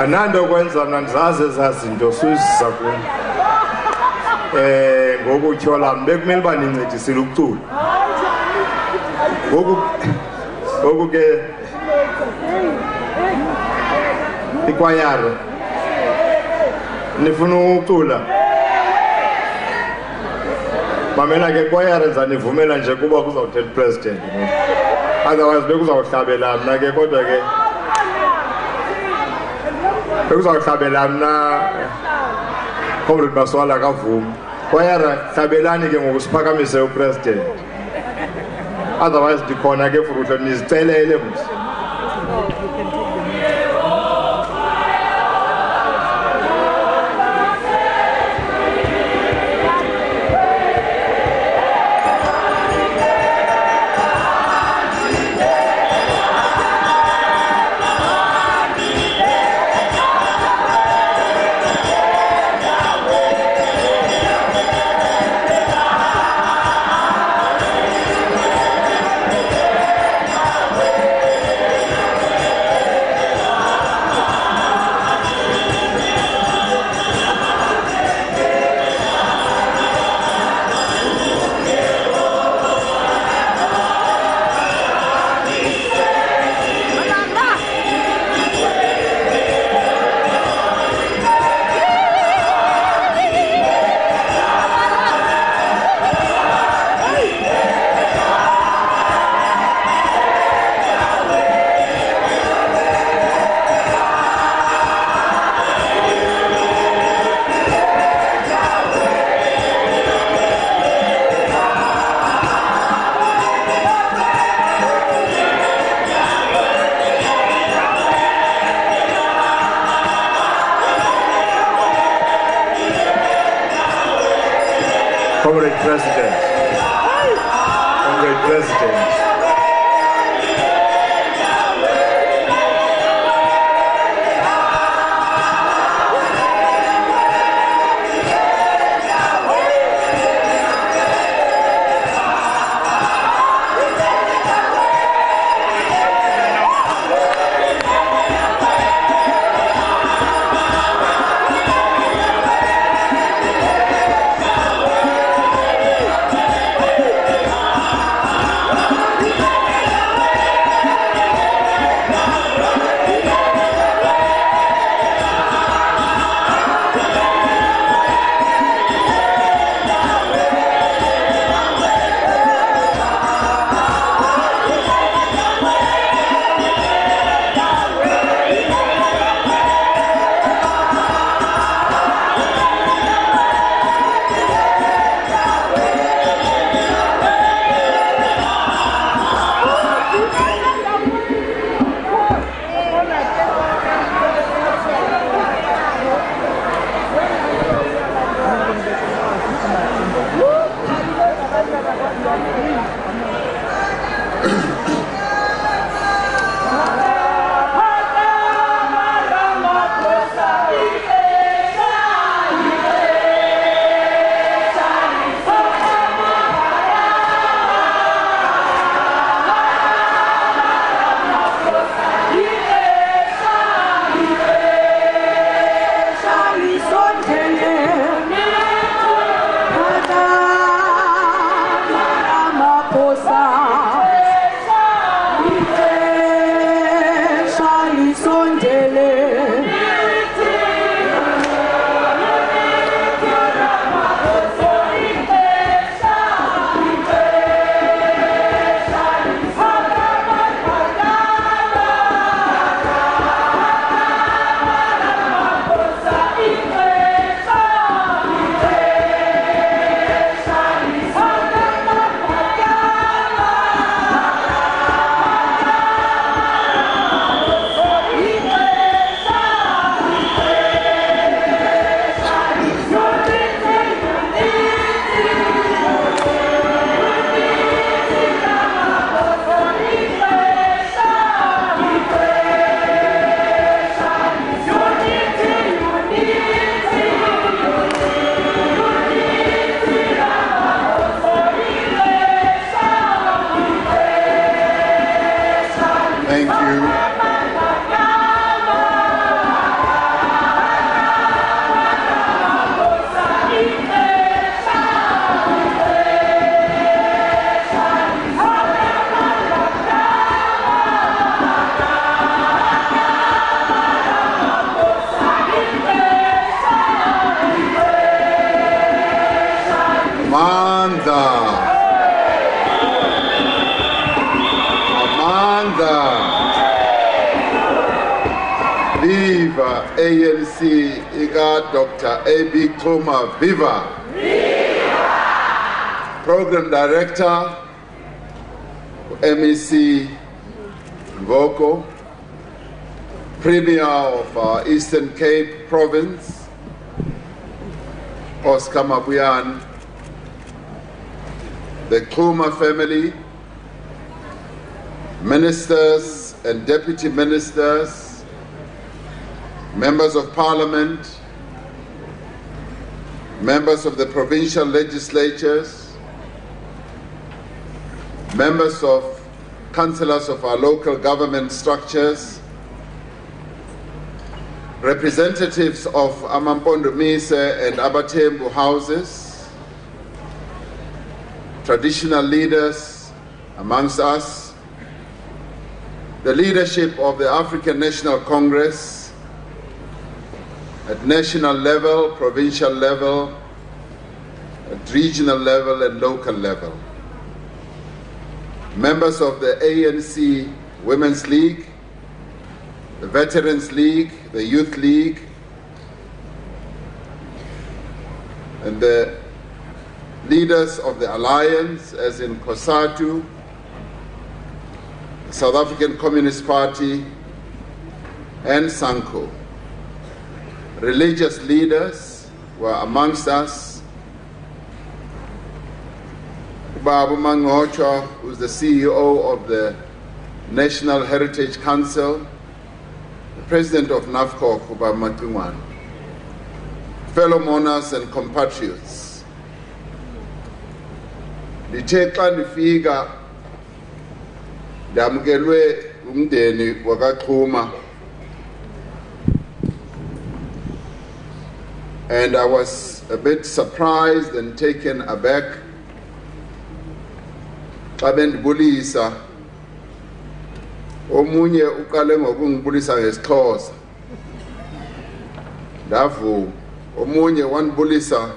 Ananto kwenza mna ndizazi ezaa zinto suzisa kum um ngokutyhola bekumele uba nincedisile ukucula. Ngoku ngoku ke ikwayaro nifuna ucula mamela ke kwayaro ndizanivumela nje kuba kuzawuthetha upresident otherwise bekuzawuhlabela mna ke kodwa ke ekuzawuhlabelani na comrade baswala kavumi kwayara hlabelani ke ngokusiphakamise upresident. Otherwise ndikhona ke furuhle nizicelele msi ANC ika Dr. AB Xuma. Viva. Viva! Program Director MEC Ngoko, Premier of our Eastern Cape Province, Oscar Mabuyane, the Xuma family, ministers and deputy ministers, members of parliament, members of the provincial legislatures, members of councillors of our local government structures, representatives of AmaMpondomise and AbaThembu houses, traditional leaders amongst us, the leadership of the African National Congress at national level, provincial level, at regional level and local level members of the ANC Women's League, the Veterans League, the Youth League, and the leaders of the alliance, as in COSATU, South African Communist Party, and SANCO. Religious leaders were amongst us. Babu Mancotywa, who's the CEO of the National Heritage Council, the president of NAFCO, Kuba Matungwan, fellow mourners and compatriots. Ndithe xa ndifika ndamkelwe umndeni wakaxhuma and I was a bit surprised and taken aback. Xa bendibulisa omunye uqale ngokungibulisa ngesixhosa. Ndavuma omunye wandibulisa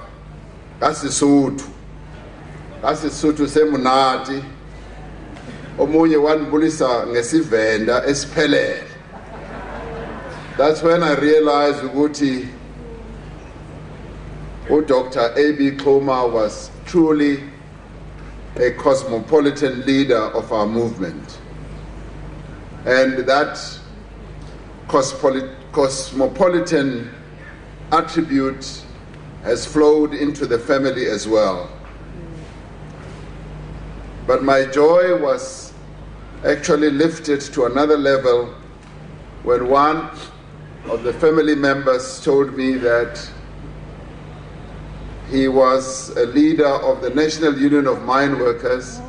ngasisuthu ngasisuthu semunati omunye wandibulisa ngesivenda esiphelele. That's when i realized ukuthi udr ab xhuma was truly a cosmopolitan leader of our movement. And that cosmopolitan attribute has flowed into the family as well. But my joy was actually lifted to another level when one of the family members told me that he was a leader of the National Union of Mine Workers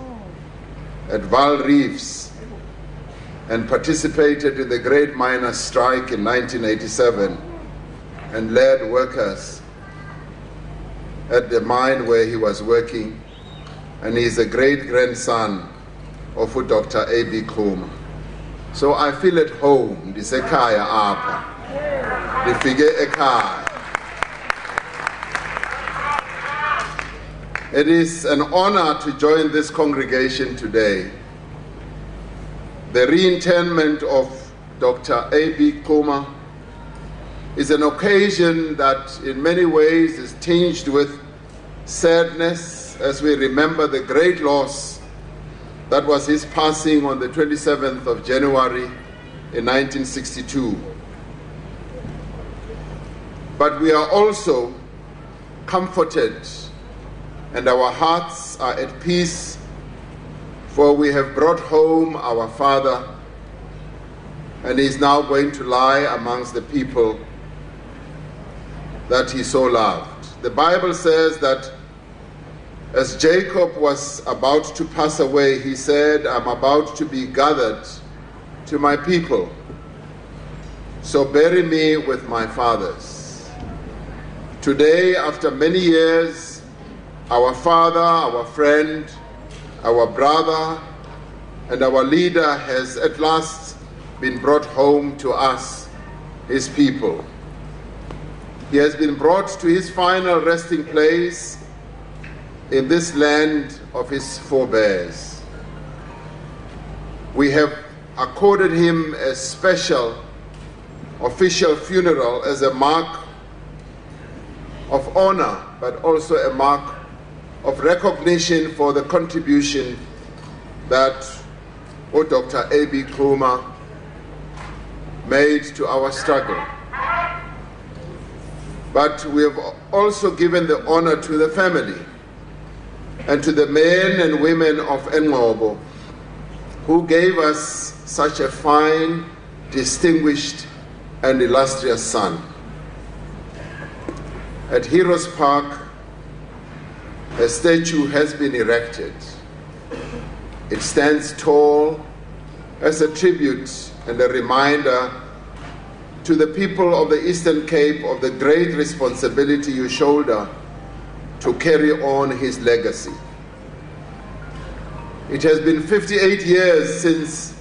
at Vaal Reefs and participated in the Great Miners' Strike in 1987 and led workers at the mine where he was working. And he is a great grandson of Dr. A.B. Xuma. So I feel at home, ndisekhaya apa. Ndifike ekhaya. It is an honor to join this congregation today. The reinterment of Dr. A.B. Xuma is an occasion that, in many ways, is tinged with sadness as we remember the great loss that was his passing on the 27th of January in 1962. But we are also comforted and our hearts are at peace, for we have brought home our Father, and he is now going to lie amongst the people that he so loved. The Bible says that as Jacob was about to pass away, he said, I'm about to be gathered to my people. So bury me with my fathers. Today, after many years, our father, our friend, our brother, and our leader has at last been brought home to us, his people. He has been brought to his final resting place in this land of his forebears. We have accorded him a special official funeral as a mark of honor, but also a mark of recognition for the contribution that O Dr. A.B. Xuma made to our struggle. But we have also given the honor to the family and to the men and women of Engcobo who gave us such a fine, distinguished, and illustrious son. At Heroes Park, a statue has been erected. It stands tall as a tribute and a reminder to the people of the Eastern Cape of the great responsibility you shoulder to carry on his legacy. It has been 58 years since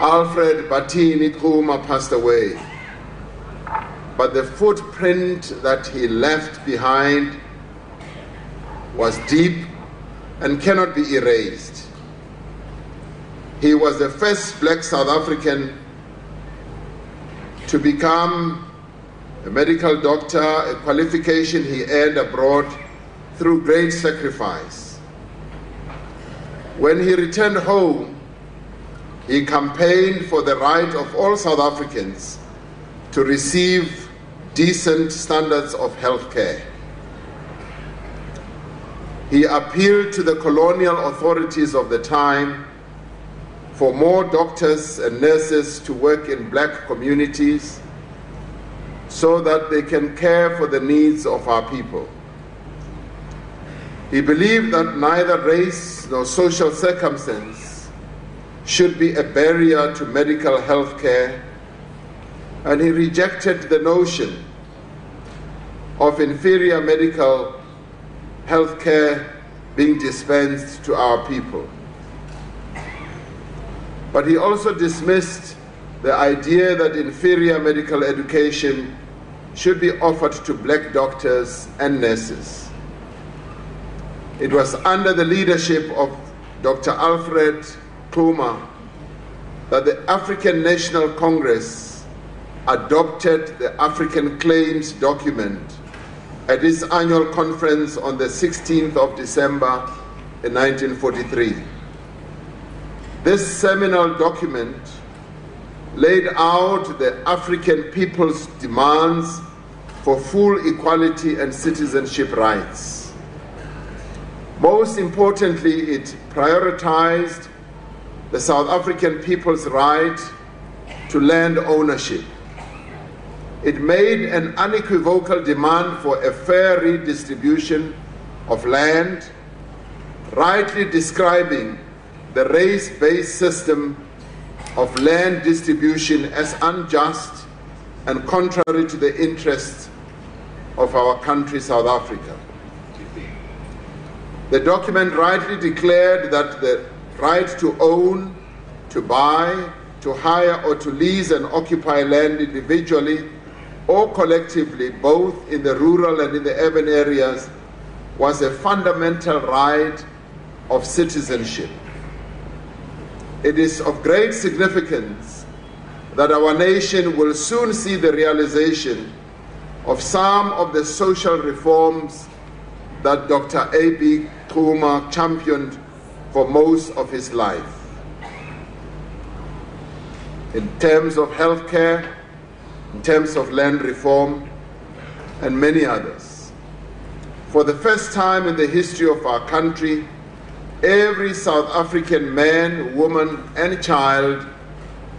Alfred Bathini Xuma passed away, but the footprint that he left behind was deep and cannot be erased. He was the first black South African to become a medical doctor, a qualification he earned abroad through great sacrifice. When he returned home, he campaigned for the right of all South Africans to receive decent standards of health care. He appealed to the colonial authorities of the time for more doctors and nurses to work in black communities so that they can care for the needs of our people. He believed that neither race nor social circumstance should be a barrier to medical health care, and he rejected the notion of inferior medical health care being dispensed to our people. But he also dismissed the idea that inferior medical education should be offered to black doctors and nurses. It was under the leadership of Dr. Alfred Xuma that the African National Congress adopted the African Claims document at its annual conference on the 16th of December in 1943. This seminal document laid out the African people's demands for full equality and citizenship rights. Most importantly, it prioritized the South African people's right to land ownership. It made an unequivocal demand for a fair redistribution of land, rightly describing the race based system of land distribution as unjust and contrary to the interests of our country, South Africa. The document rightly declared that the right to own, to buy, to hire, or to lease and occupy land individually or collectively, both in the rural and in the urban areas, was a fundamental right of citizenship. It is of great significance that our nation will soon see the realization of some of the social reforms that Dr. A.B. Xuma championed for most of his life. In terms of healthcare, in terms of land reform, and many others. For the first time in the history of our country, every South African man, woman, and child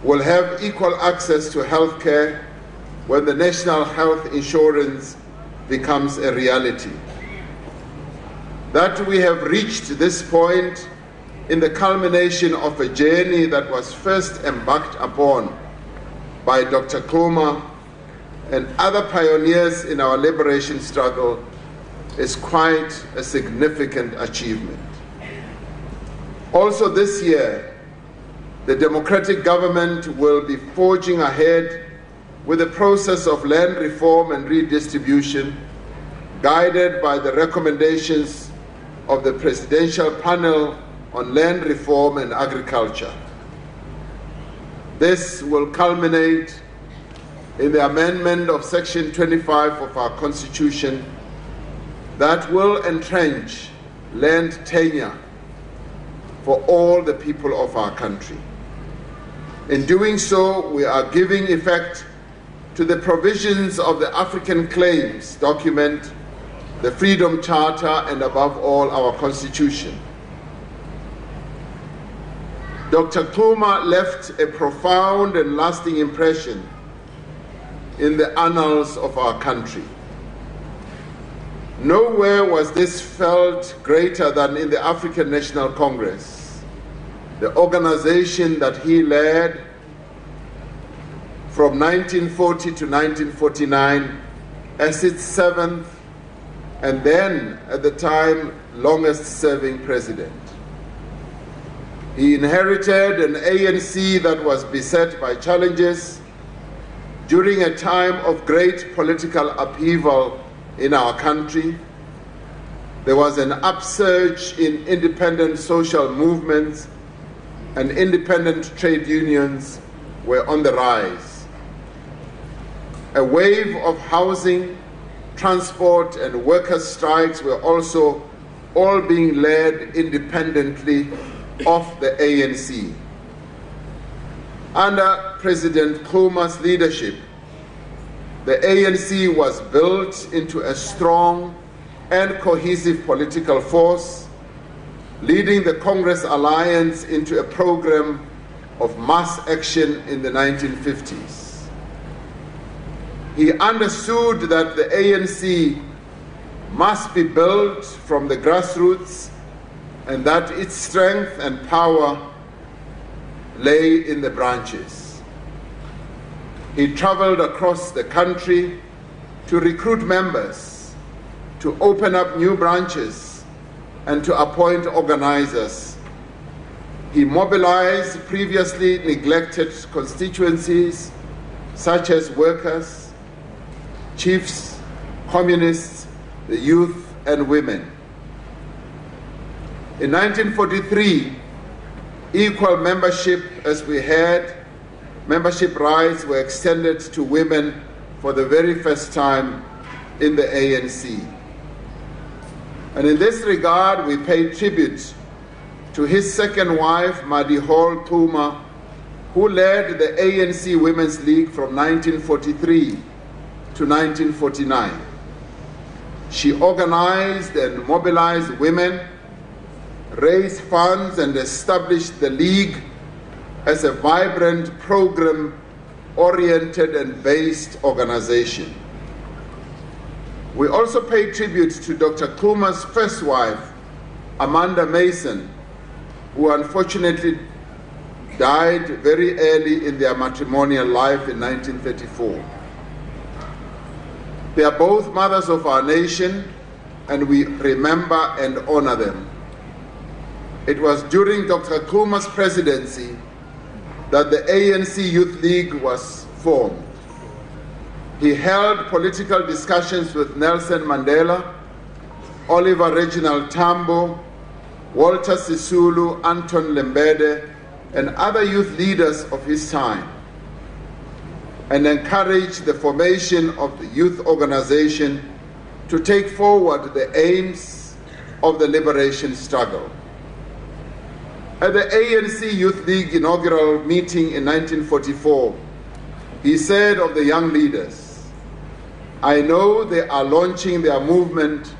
will have equal access to health care when the national health insurance becomes a reality that we have reached this point in the culmination of a journey that was first embarked upon by Dr. Xuma and other pioneers in our liberation struggle is quite a significant achievement. Also, this year, the democratic government will be forging ahead with the process of land reform and redistribution, guided by the recommendations of the Presidential Panel on Land Reform and Agriculture. This will culminate in the amendment of Section 25 of our Constitution that will entrench land tenure for all the people of our country. In doing so, we are giving effect to the provisions of the African Claims document, the Freedom Charter, and above all, our Constitution. Dr. Xuma left a profound and lasting impression in the annals of our country. Nowhere was this felt greater than in the African National Congress, the organization that he led from 1940 to 1949 as its seventh and then at the time longest serving president. He inherited an ANC that was beset by challenges during a time of great political upheaval in our country. There was an upsurge in independent social movements, and independent trade unions were on the rise. A wave of housing, transport, and workers' strikes were also all being led independently of the ANC. Under President Xuma's leadership, the ANC was built into a strong and cohesive political force, leading the Congress alliance into a program of mass action in the 1950s. He understood that the ANC must be built from the grassroots and that its strength and power lay in the branches. He traveled across the country to recruit members, to open up new branches, and to appoint organizers. He mobilized previously neglected constituencies such as workers, chiefs, communists, the youth, and women. In 1943, equal membership, as we had, membership rights were extended to women for the very first time in the ANC. And in this regard, we pay tribute to his second wife, Madie Hall Xuma, who led the ANC Women's League from 1943 to 1949. She organized and mobilized women raise funds and establish the League as a vibrant program oriented and based organization. We also pay tribute to Dr. Xuma's first wife, Amanda Mason, who unfortunately died very early in their matrimonial life in 1934. They are both mothers of our nation, and we remember and honor them. It was during Dr. Xuma's presidency that the ANC Youth League was formed. He held political discussions with Nelson Mandela, Oliver Reginald Tambo, Walter Sisulu, Anton Lembede, and other youth leaders of his time, and encouraged the formation of the youth organization to take forward the aims of the liberation struggle. At the ANC Youth League inaugural meeting in 1944, he said of the young leaders, I know they are launching their movement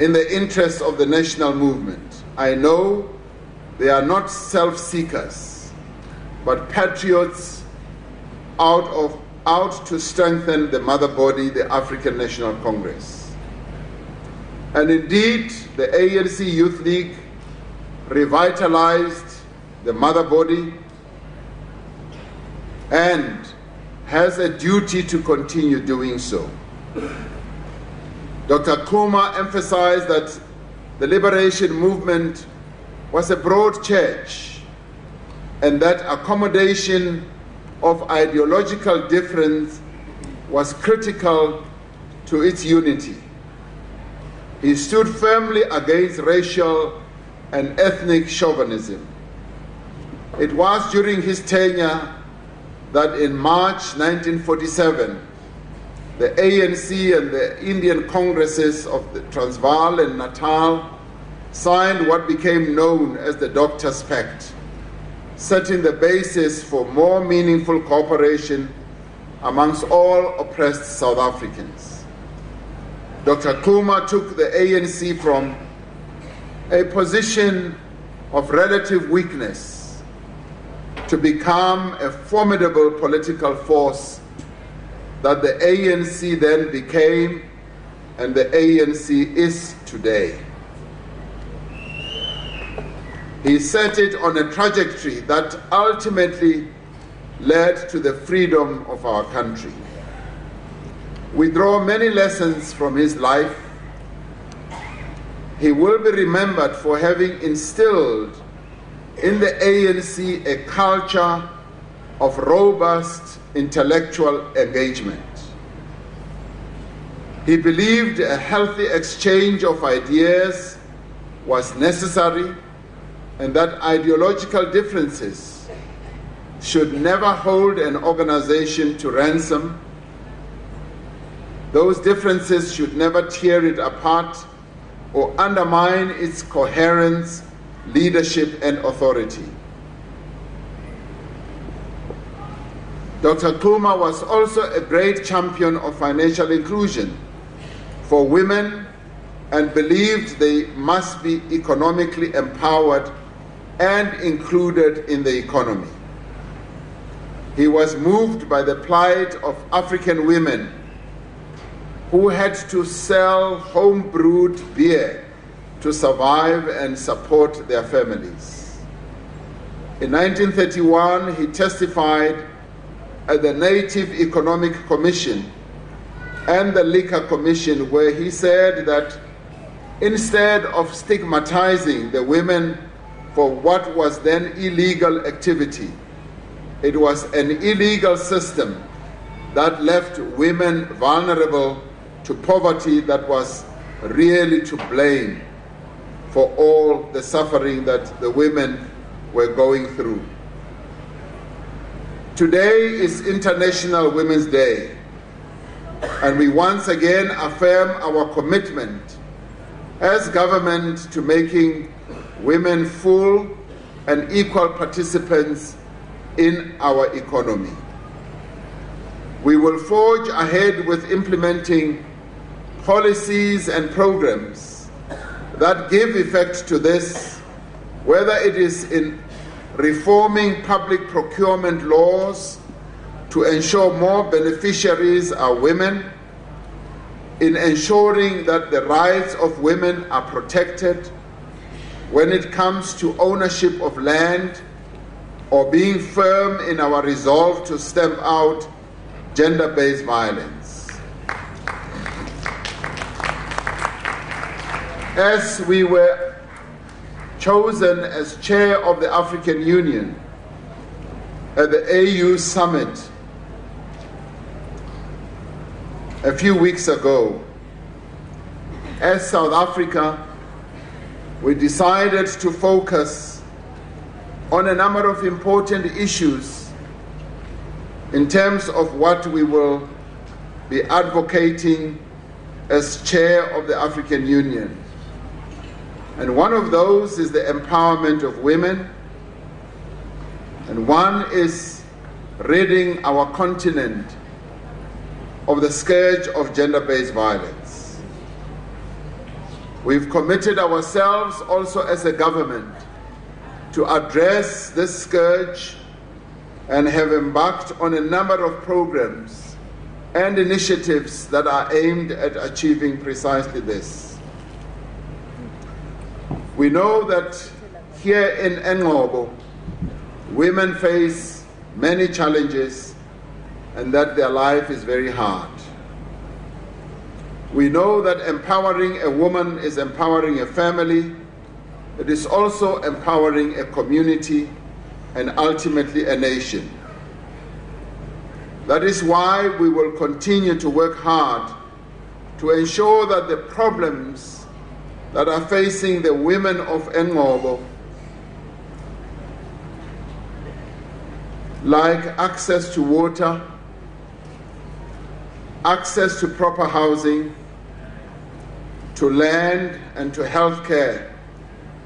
in the interest of the national movement. I know they are not self seekers, but patriots out, of, out to strengthen the mother body, the African National Congress. And indeed, the ANC Youth League revitalized the mother body and has a duty to continue doing so. Dr. Xuma emphasized that the liberation movement was a broad church and that accommodation of ideological difference was critical to its unity. He stood firmly against racial and ethnic chauvinism. It was during his tenure that in March 1947, the ANC and the Indian Congresses of the Transvaal and Natal signed what became known as the Doctors Pact, setting the basis for more meaningful cooperation amongst all oppressed South Africans. Dr. Xuma took the ANC from a position of relative weakness to become a formidable political force that the ANC then became and the ANC is today. He set it on a trajectory that ultimately led to the freedom of our country. We draw many lessons from his life. He will be remembered for having instilled in the ANC a culture of robust intellectual engagement. He believed a healthy exchange of ideas was necessary and that ideological differences should never hold an organization to ransom. Those differences should never tear it apart or undermine its coherence, leadership, and authority. Dr. Xuma was also a great champion of financial inclusion for women and believed they must be economically empowered and included in the economy. He was moved by the plight of African women who had to sell home brewed beer to survive and support their families. In 1931, he testified at the Native Economic Commission and the Liquor Commission, where he said that instead of stigmatizing the women for what was then illegal activity. It was an illegal system that left women vulnerable to poverty that was really to blame for all the suffering that the women were going through. Today is International Women's Day, and we once again affirm our commitment as government to making women full and equal participants in our economy. We will forge ahead with implementing policies and programs that give effect to this, whether it is in reforming public procurement laws to ensure more beneficiaries are women, in ensuring that the rights of women are protected when it comes to ownership of land or being firm in our resolve to stamp out gender based violence. As we were chosen as chair of the African Union at the AU summit a few weeks ago, as South Africa we decided to focus on a number of important issues in terms of what we will be advocating as chair of the African Union. And one of those is the empowerment of women, and one is ridding our continent of the scourge of gender based violence. We've committed ourselves also as a government to address this scourge and have embarked on a number of programs and initiatives that are aimed at achieving precisely this. We know that here in Engcobo, women face many challenges and that their life is very hard. We know that empowering a woman is empowering a family, it is also empowering a community and ultimately a nation. That is why we will continue to work hard to ensure that the problems that are facing the women of Engcobo, like access to water, access to proper housing, to land, and to health care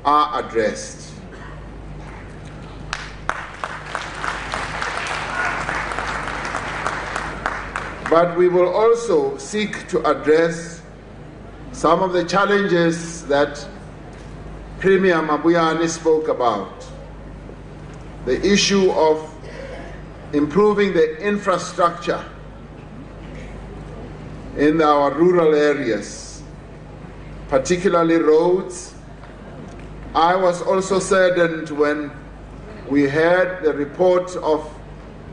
are addressed. But we will also seek to address some of the challenges that Premier Mabuyane spoke about. The issue of improving the infrastructure in our rural areas, particularly roads. I was also saddened when we heard the report of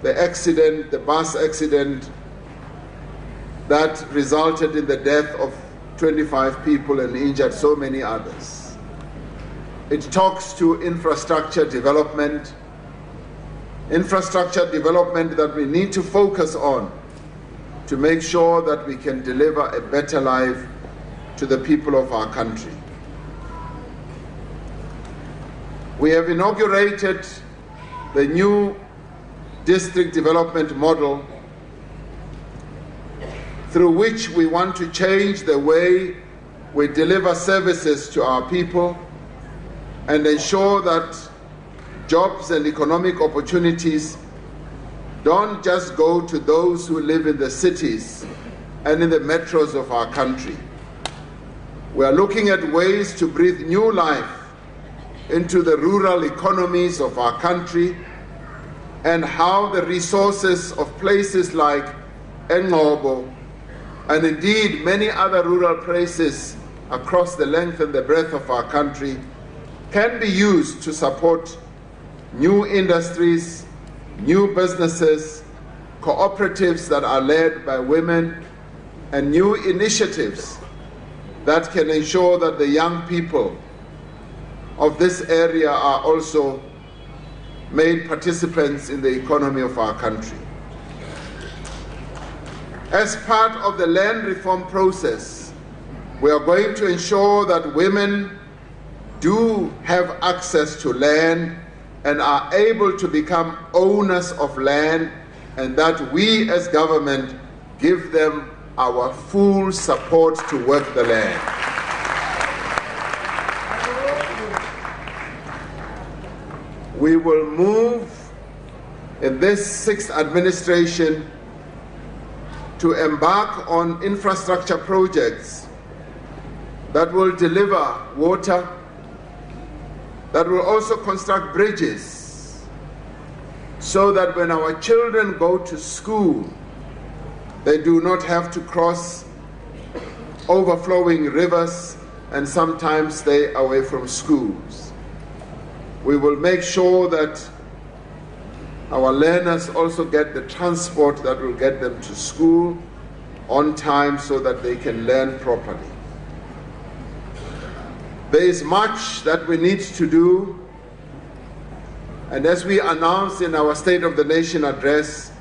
the accident, the bus accident that resulted in the death of 25 people and injured so many others. It talks to infrastructure development, infrastructure development that we need to focus on to make sure that we can deliver a better life to the people of our country. We have inaugurated the new district development model through which we want to change the way we deliver services to our people and ensure that jobs and economic opportunities don't just go to those who live in the cities and in the metros of our country. We are looking at ways to breathe new life into the rural economies of our country and how the resources of places like Engcobo and indeed many other rural places across the length and the breadth of our country can be used to support new industries, new businesses, cooperatives that are led by women, and new initiatives that can ensure that the young people of this area are also made participants in the economy of our country. As part of the land reform process, we are going to ensure that women do have access to land and are able to become owners of land, and that we as government give them our full support to work the land. We will move in this sixth administration to embark on infrastructure projects that will deliver water, that will also construct bridges, so that when our children go to school, they do not have to cross overflowing rivers and sometimes stay away from schools. We will make sure that our learners also get the transport that will get them to school on time so that they can learn properly. There is much that we need to do, and as we announced in our State of the Nation address,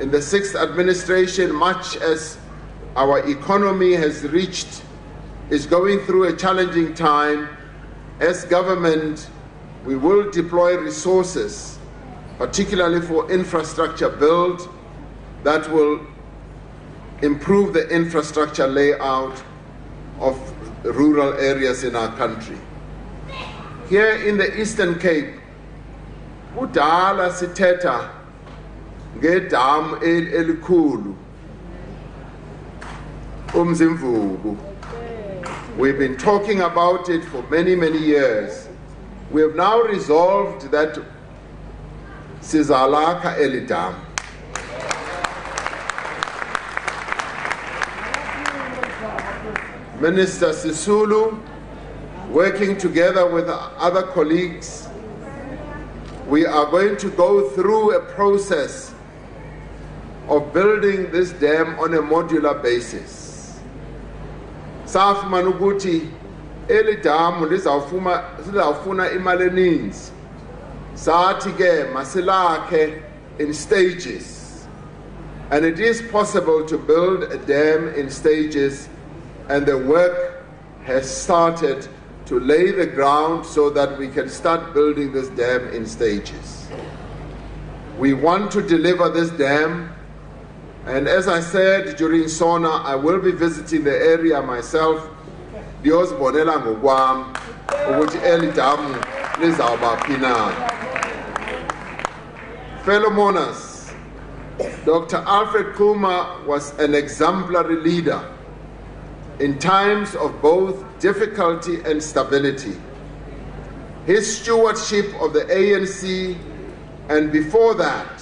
in the sixth administration, much as our economy has reached, is going through a challenging time, as government, we will deploy resources particularly for infrastructure build that will improve the infrastructure layout of rural areas in our country. Here in the Eastern Cape, we've been talking about it for many many years we have now resolved that sizalakha eli Minister Sisulu, working together with other colleagues, we are going to go through a process of building this dam on a modular basis. Safumana ukuthi eli damu lizawufuna imali eninzi. Sathi ke in stages. And it is possible to build a dam in stages and the work has started to lay the ground so that we can start building this dam in stages. We want to deliver this dam, and as I said during SONA, I will be visiting the area myself. ndiyozibonela ngokwam ukuthi eli damu lizawuba phi na. Fellow mourners, Dr. Alfred Xuma was an exemplary leader in times of both difficulty and stability. His stewardship of the ANC and before that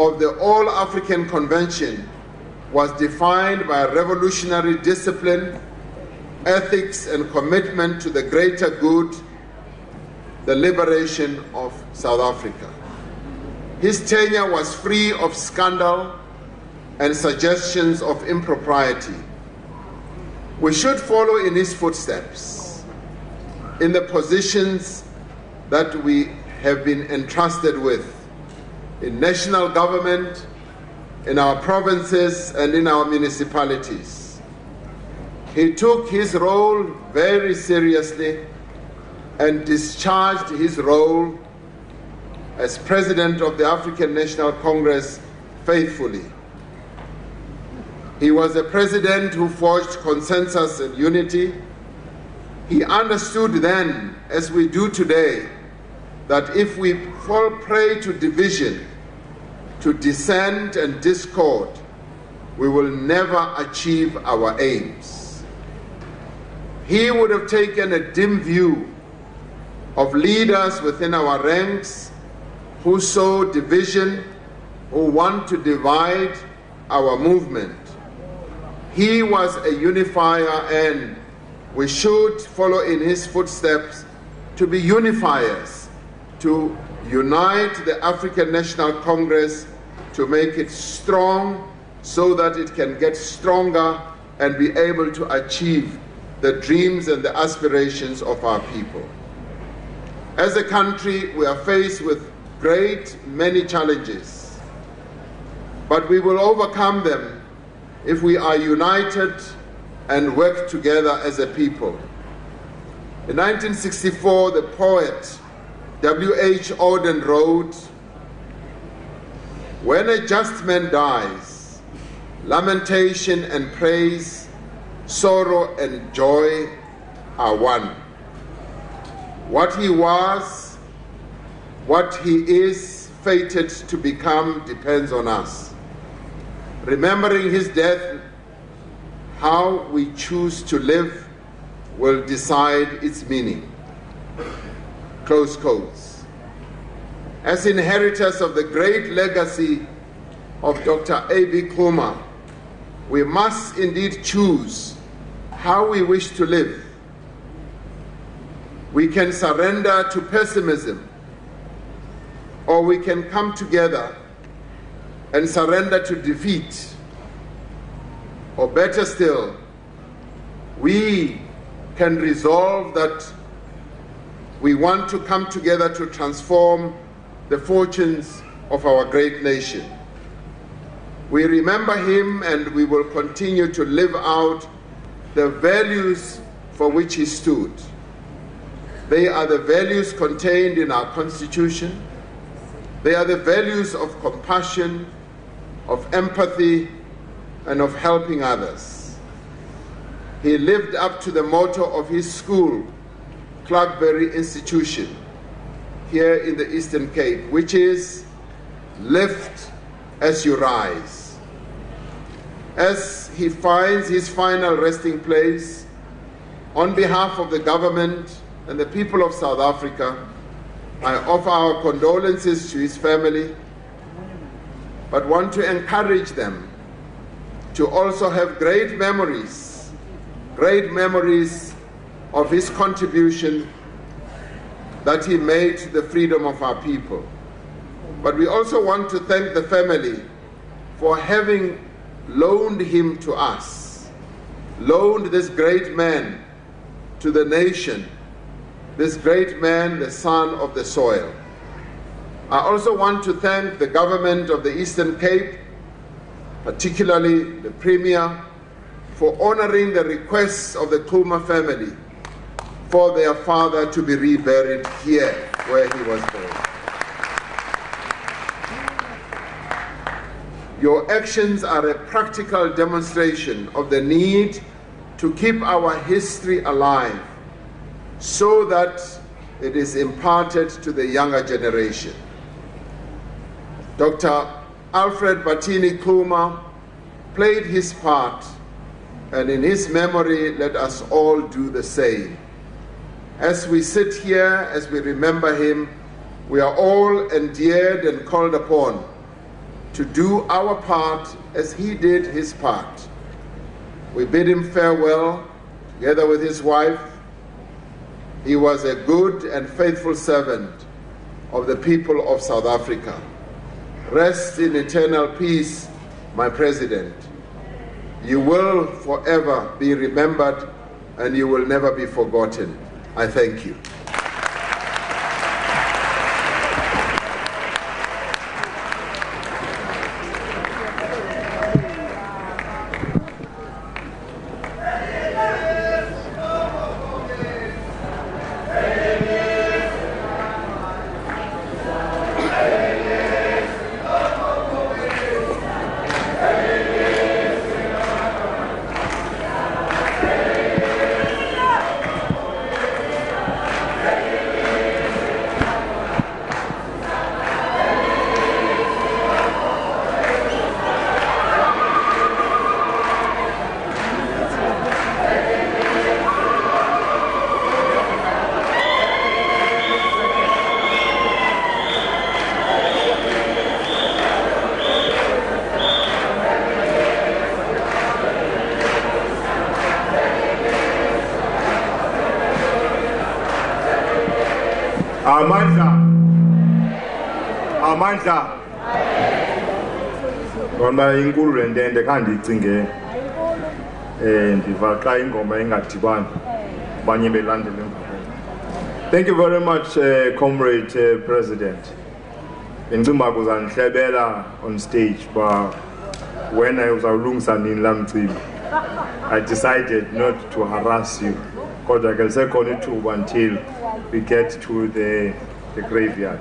of the All African Convention was defined by revolutionary discipline, ethics, and commitment to the greater good, the liberation of South Africa. His tenure was free of scandal and suggestions of impropriety. We should follow in his footsteps in the positions that we have been entrusted with in national government, in our provinces, and in our municipalities. He took his role very seriously and discharged his role as president of the African National Congress faithfully. He was a president who forged consensus and unity. He understood then, as we do today, that if we fall prey to division, to dissent and discord, we will never achieve our aims. He would have taken a dim view of leaders within our ranks who sow division, who want to divide our movement. He was a unifier, and we should follow in his footsteps to be unifiers, to unite the African National Congress, to make it strong so that it can get stronger and be able to achieve the dreams and the aspirations of our people. As a country, we are faced with great many challenges, but we will overcome them if we are united and work together as a people. In 1964, the poet W.H. Auden wrote, When a just man dies, lamentation and praise, sorrow and joy are one. What he was, what he is fated to become depends on us. Remembering his death, how we choose to live will decide its meaning. Close quotes. As inheritors of the great legacy of Dr. A.B. Xuma, we must indeed choose how we wish to live. We can surrender to pessimism, or we can come together and surrender to defeat. Or better still, we can resolve that we want to come together to transform the fortunes of our great nation. We remember him and we will continue to live out the values for which he stood. They are the values contained in our Constitution. They are the values of compassion, of empathy, and of helping others. He lived up to the motto of his school, Clarkebury Institution, here in the Eastern Cape, which is lift as you rise. As he finds his final resting place, on behalf of the government and the people of South Africa, I offer our condolences to his family, but want to encourage them to also have great memories, great memories of his contribution that he made to the freedom of our people. But we also want to thank the family for having loaned him to us, loaned this great man to the nation, this great man, the son of the soil. I also want to thank the government of the Eastern Cape, particularly the Premier, for honoring the requests of the Xuma family for their father to be reburied here where he was born. Your actions are a practical demonstration of the need to keep our history alive so that it is imparted to the younger generation. Dr. Alfred Bathini Xuma played his part, and in his memory, let us all do the same. As we sit here, as we remember him, we are all endeared and called upon to do our part as he did his part. We bid him farewell together with his wife. He was a good and faithful servant of the people of South Africa. Rest in eternal peace, my president. You will forever be remembered and you will never be forgotten. I thank you. Inkulu le um ndiva xa ingoma ingadibani abanye belandele thank you very much uh, comrade uh, president. Bendicinga uba kuzandihlebela on stage ba wena uzawulungisa nini laa mcimbi. I decided not to harass you kodwa ke lisekhona ithuba until we get to the, the graveyard.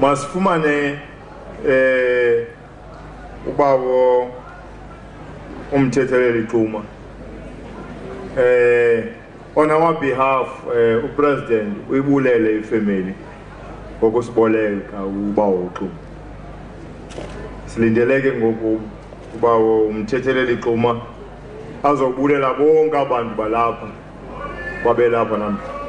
Masifumane eh ubawo umthetheleli xuma eh on our behalf eh upresident uyibulele ifamily ngokusiboleka ubawo uxuma silindeleke ngoku ubawo umthetheleli xuma azobulela bonke abantu balapha babelapha namhla.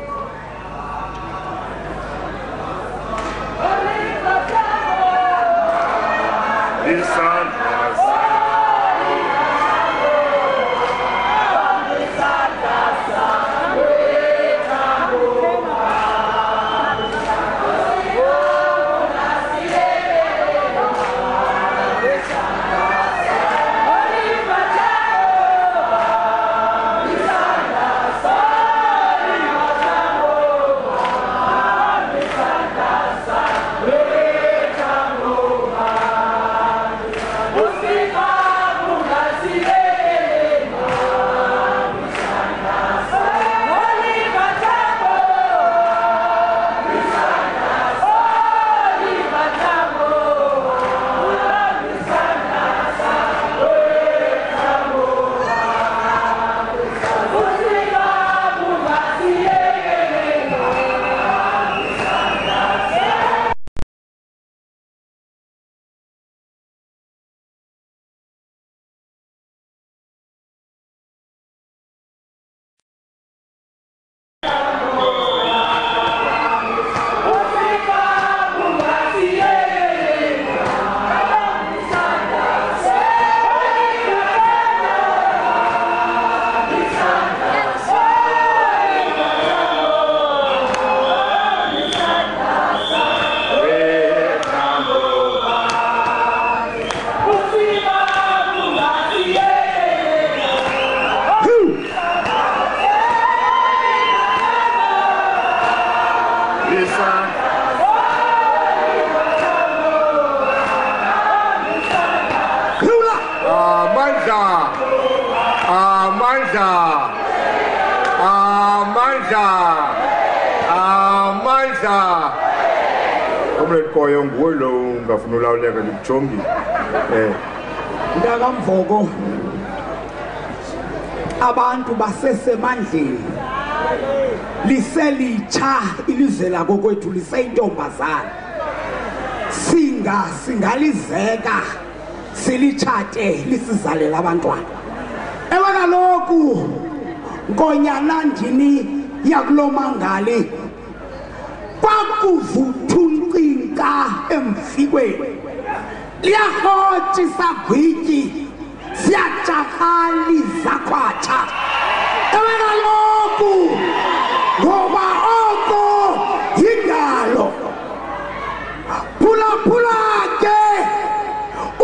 Basesemandleni liselitsha ilizwe lakokwethu liseyintombazana singa singalizeka silitshate lisizalela abantwana ewe kaloku nkonyana ndini yakulomangali kwakuvuthuncinka emfikweni. Liyahoti sagwityi siyajakaliza khwatsha ewe kaloku ngoba oko yindalo. Phulaphula ke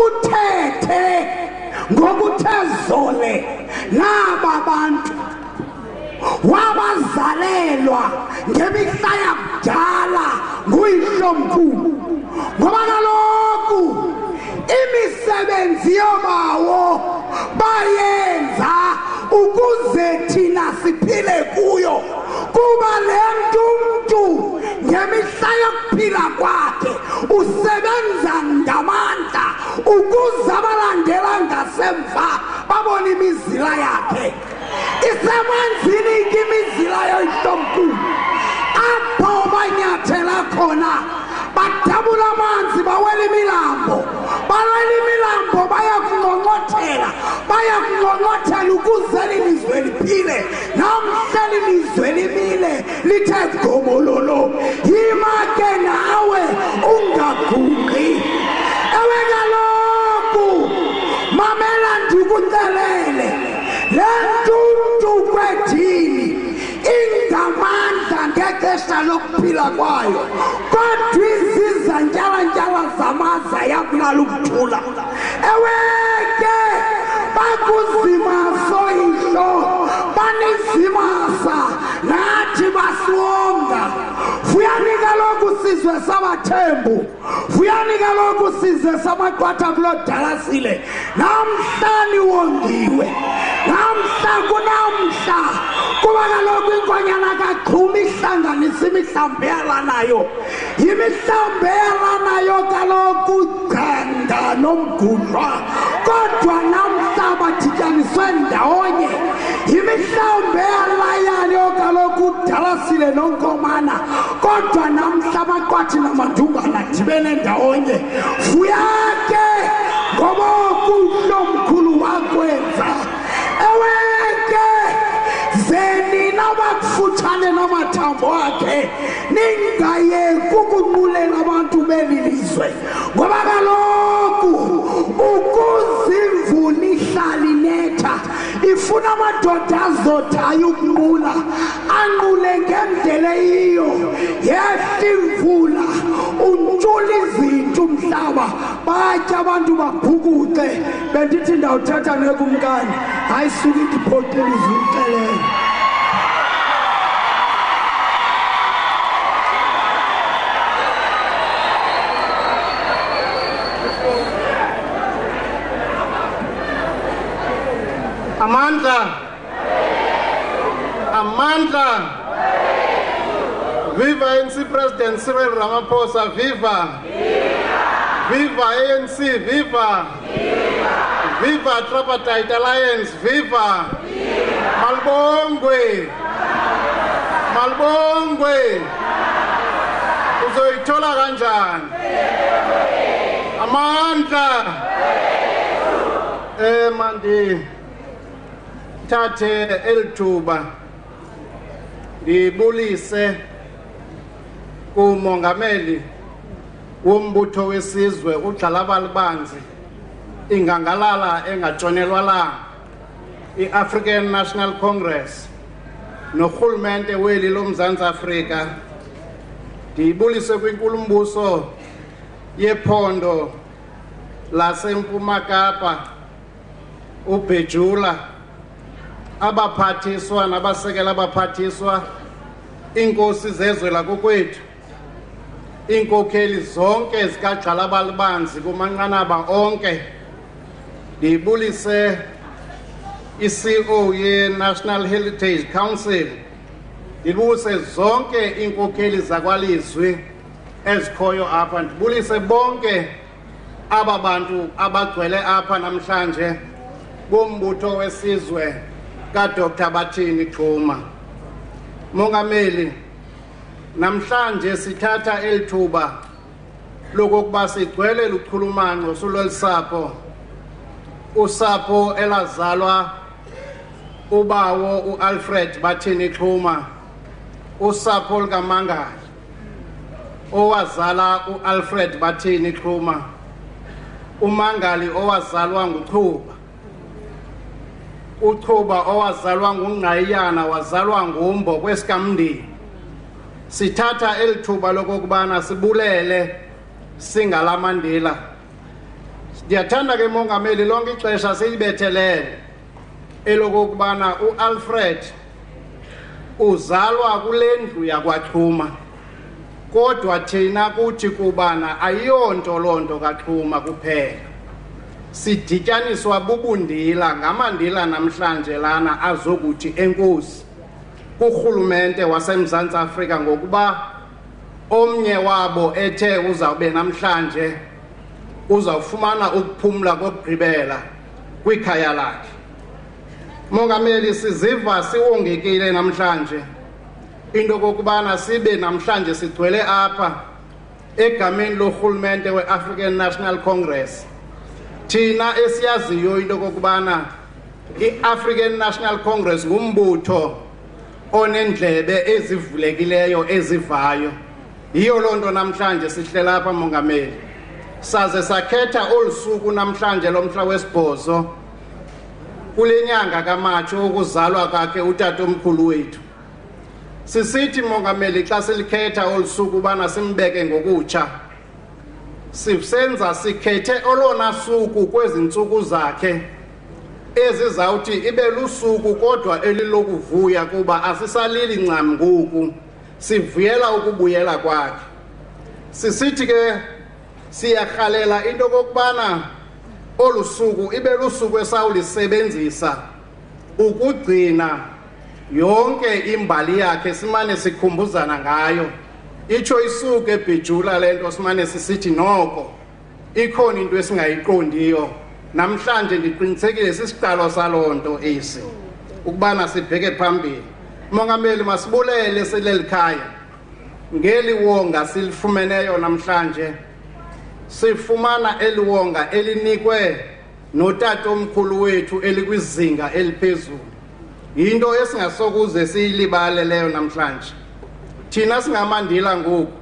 uthethe ngokuthe zole naba bantu. Wabazalelwa ngemihla yakudala nguyihlomkhulu ngoba kaloku imisebenzi yobawo bayenza ukuze thina isemanzini ke imizila yoyihlomkhulu apho banyathela khona badabula amanzi bawela imilambo. Balwela imilambo bayakungqongqothela bayakungqongqothela ukuze lilizwe ngexesha lokuphila kwayo. Kodwa izizantyalantyala zamaza yakulala ukuthula. Ewe ke bakuzimasa oyihlo banizimasa nathi basiwonga vuyani kaloku sizwe sabathembu vuyani kaloku sizwe samaqwatha kulodalasile namhlani wongiwe. Namhla kunamhla kuba kaloku inkonyana kaxhuma ihlanganisa imihlambeyalanayo yimihlambeyalanayo kaloku. Ugqenda nomgudlwa. Kodwa namhlaba dityaniswe ndawonye. Yimihlambeyalayayo kaloku. Udalasile nonkomana. Kodwa namhlaba kwathi namandungana dibene ndawonye. Fuya ke ngoba nina bakufutshane namathambo akhe. Ningayeki ukunqulela abantu beli lizwe ngoba kaloku ukuzimvula ihlali netha. Ifuna amadoda azothayo ukunqula anqule ngendlela eyiyo. Yehla imvula untshula izinto umhlaba. Batya abantu babhukuqe. Bendithi ndawuthetha nekumkani. Hayi suke indiphoxile izulixelele amandla amandla viva anc president cyril ramaphosa viva. Viva anc viva. Viva tripartite alliance viva. Malibongwe malibongwe uzoyithola kanjani? Amandla eh mandi thathe elithuba ndibulise kumongameli wombutho wesizwe ugxalabalibanzi ingangalala engatshonelwa langa i-african national congress norhulumente weli lomzantsi afrika. Ndiyibulise kwinkulumbuso yephondo lasempuma kapa ubhejula. Abaphathiswa nabasekela abaphathiswa iinkosi zezwe lakokwethu iinkokheli zonke zikagxalabalibanzi kumanqanaba onke ndiyibulise i-CEO ye-National Heritage Council ndibulise zonke iinkokheli zakwalizwi ezikhoyo apha ndibulise bonke aba bantu abagcwele apha namhlanje bombutho wesizwe. Kadr bathini xhuma mongameli namhlanje sithatha eli thuba lokokuba sigcwele luchulumanco sulolu sapho. Usapho elazalwa ubawo uAlfred bathini xhuma usapho likamangali owazala uAlfred bathini xhuma umangali owazalwa nguchuba uchuba owazalwa ngungqayiyana wazalwa ngumbo kwesikamndini sithatha eli thuba lokokubana sibulele singalamandila ndiyathanda ke mongameli lonke ixesha siyibethelele elokokubana uAlfred uzalwa kule ndlu yakwaXhuma kodwa thina kuthi kubana ayiyonto loo nto kaXhuma kuphela. Sidityaniswa bubundila ngamandila namhlanje lana azokuthi enkosi kurhulumente wasemzantsi afrika ngokuba omnye wabo ethe uzawube namhlanje uzawufumana ukuphumla kokugqibela kwikhaya lakhe. Mongameli siziva siwongekile namhlanje. Into kokubana sibe namhlanje sigcwele apha egameni lorhulumente we-african national congress. Thina esiyaziyo into kokubana i-african national congress ngumbutho onendlebe ezivulekileyo ezivayo. Yiyo loo nto namhlanje sihlela apha mongameli. Saze sakhetha olu suku namhlanje lomhla wesibhozo kule nyanga kamatsho ukuzalwa kwakhe utatomkhulu wethu. Sisithi mongameli xa silikhetha olu suku ubana simbeke ngokutsha sisenza sikhethe olona suku kwezi ntsuku zakhe. Ezizawuthi ibe lusuku kodwa elilokuvuya kuba asisalili ncam ngoku. Sivuyela ukubuyela kwakhe. Sisithi ke siyarhalela into kokubana olu suku ibe lusuku esawulisebenzisa ukugcina yonke imbali yakhe simane sikhumbuzana ngayo. Itsho isuke ebhijula le nto simane sisithi noko ikhona into esingayiqondiyo. Namhlanje ndiqinisekile sisiqalo saloo nto esi ukubana sibheke phambili. Mongameli masibulele sileli khaya. Ngeli wonga silifumeneyo namhlanje sifumana eli wonga elinikwe notatomkhulu wethu elikwizinga eliphezulu. Yinto esingasokuze siyilibale leyo namhlanje. Thina singamandila ngoku.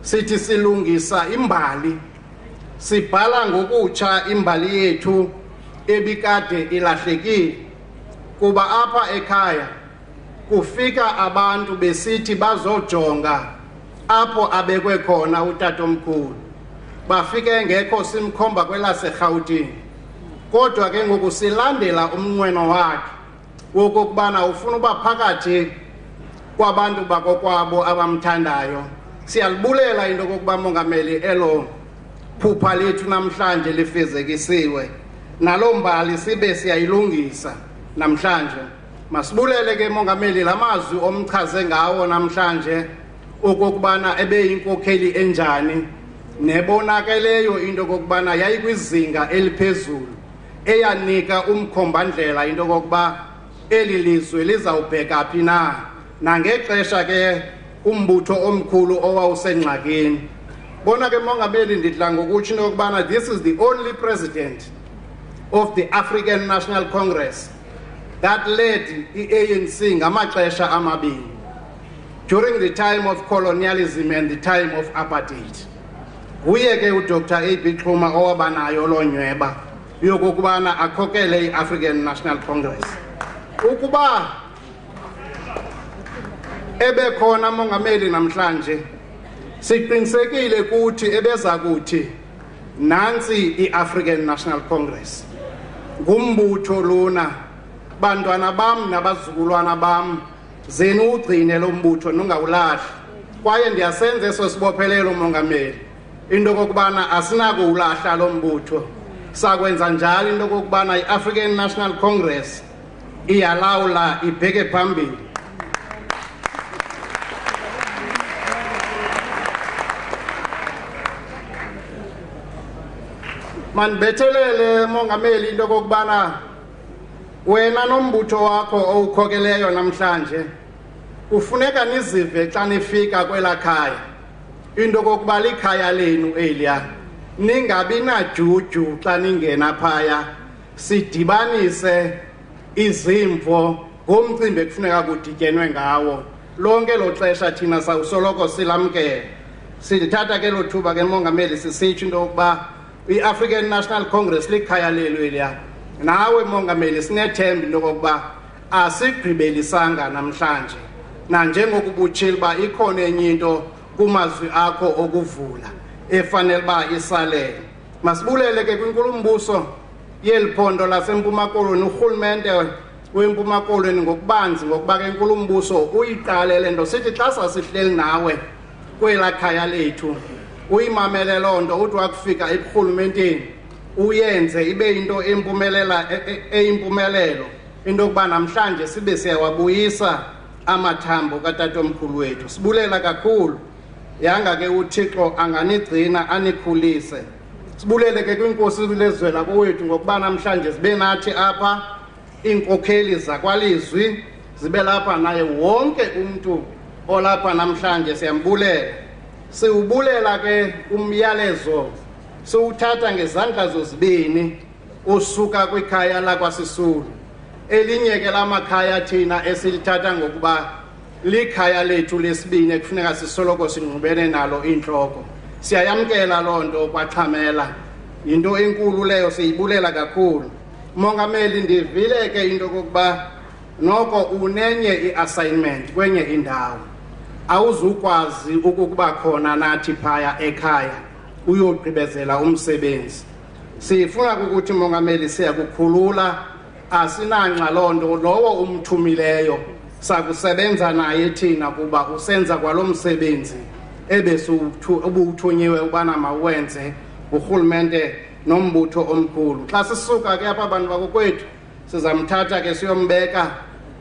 Sithi silungisa imbali. Sibhala ngokutsha imbali yethu ebikade ilahlekile. Kuba apha ekhaya kufika abantu besithi bazojonga apho abekwe khona utatomkhulu. Bafike ngekho simkhomba kwelaserhawutini kodwa ke ngoku silandela umnqweno wakhe wokokubana ufuna uba phakathi kwabantu bakokwabo abamthandayo. Siyalibulela into kokuba mongameli elo phupha lethu namhlanje lifezekisiwe. Naloo mbali sibe siyayilungisa namhlanje. Masibulele ke mongameli la mazwi omchaze ngawo namhlanje okokubana ebeyinkokheli enjani. Nebonakeleyo into kokubana yayikwizinga eliphezulu eyanika umkhombandlela into kokuba eli lizwe lizawubheka phi na. Nangexesha ke umbutho omkhulu owawusengxakini. Bona ke mongameli ndidla ngokutsho into yokubana this is the only president of the african national congress that led i-anc ngamaxesha amabini during the time of colonialism and the time of apartheid. Nguye ke udr ab xhuma owabanayo loo nyweba yokokubana akhokele i-african national congress. Ukuba ebekhona mongameli namhlanje siqinisekile kuthi ebeza kuthi nantsi i-african national congress. Ngumbutho lona. Bantwana bam nabazukulwana bam zenu ugcine lo mbutho nungawulahli kwaye ndiyasenza eso sibophelelo mongameli. Into okokubana asinakuwulahla lo mbutho. Sakwenza njalo into okokubana i-african national congress iyalawula ibheke phambili. Mandibethelele mongameli into okokubana wena nombutho wakho owukhokeleyo namhlanje kufuneka nizive xa nifika kwelaa khaya. Into okokuba likhaya lenu eliya ningabi najuju xa ningena phaya. Sidibanise izimvo ngomcimbi ekufuneka kudityenwe ngawo. Lonke lo xesha thina sawusoloko silamkele. Silithatha ke lo thuba ke mongameli sisitsho into yokuba i-african national congress likhaya lelu eliya nawe mongameli sinethemba into yokokuba asigqibelisanga namhlanje nanjengokubutshile uba ikhona enye into kumazwi akho okuvula efanele uba isalele. Masibulele ke kwinkulumbuso yeli phondo lasempuma koloni urhulumente wempuma koloni ngokubanzi ngokuba ke inkulumbuso uyiqale le nto sithi xa sasihleli nawe kwelaa khaya lethu uyimamele loo nto uthi wakufika eburhulumenteni uyenze ibe into empumelela e- e- eyimpumelelo. Into yokuba namhlanje sibe siyawabuyisa amathambo katatomkhulu wethu. Sibulela kakhulu. Yanga ke uthixo anganigcina anikhulise. Sibulele ke kwinkosi lezwe lakowethu ngokuba namhlanje zibe nathi apha iinkokheli zakwalizwi zibe lapha naye wonke umntu olapha namhlanje. Siyambulela. Siwubulela ke umyalezo. Siwuthatha ngezandla zozibini usuka kwikhaya lakwasisulu. Elinye ke lamakhaya thina esilithatha ngokuba likhaya lethu lesibini ekufuneka sisoloko singqubene nalo intloko. Siyayamkela loo nto kwaxhamela. Yinto enkulu leyo siyibulela kakhulu. Mongameli ndivile ke into yokokuba noko unenye i-assignment kwenye indawo. Awuzukwazi ukukuba khona nathi phaya ekhaya uyogqibezela umsebenzi. Sifuna ukuthi mongameli siyakukhulula asinanxa loo nto lowo umthumileyo sakusebenza naye thina kuba usenza kwalo msebenzi ebesubuthunyiwe ubana mawuwenze ngurhulumente nombutho omkhulu. Xa sisuka ke apha abantu bakokwethu sizamthatha ke siyombeka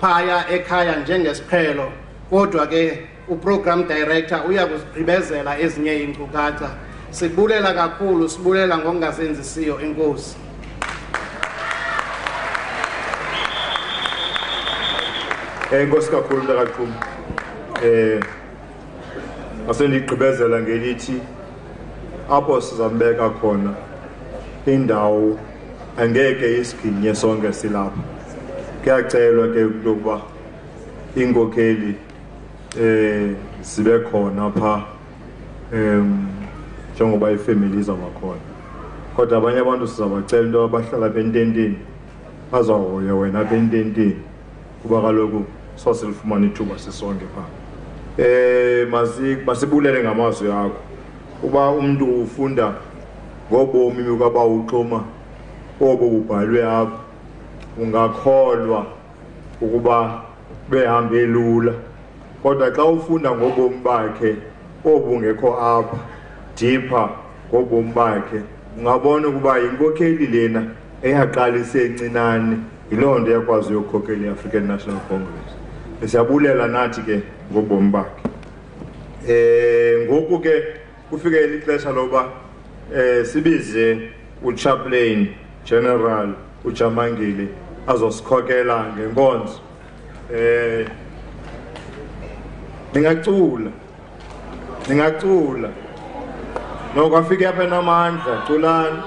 phaya ekhaya njengesiqhelo kodwa ke uprogram director uya kuzigqibezela ezinye iinkcukacha. Sibulela kakhulu sibulela ngokungasenzisiyo inkosi. Enkosi kakhulu mntakaxhuma eh asendigqibezela ngelithi apho sizambeka khona indawo angeke isiginye sonke silapha. Kuyacelwa ke ukuba inkokheli eh sibe khona pha em njengoba ifamily izawuba khona. Kodwa abanye abantu sizabacela into abahlala apha ententeni bazahoya wena apha ententeni kuba kaloku sosilifumana ithuba sisonke phaa eh masi masibulele ngamazwi akho. Uba umuntu ufunda ngobomi bukaba uxuma obo bubhalwe apha ungakholwa ukuba behambe lula. Kodwa xa ufunda ngobomi bakhe obungekho apha deeper ngobomi bakhe ungabona ukuba yinkokheli lena eyaqala isencinane yiloo nto yakwazi uyokhokhela i-african national congress. Siyabulela nathi ke ngobomi bakhe. Eh ngoku ke kufike ixesha loba eh sibize uchaplain general ujamangile azosikhokela ngenkonzo. Eh ngingacula ngingacula no kwafika yapha namandla culani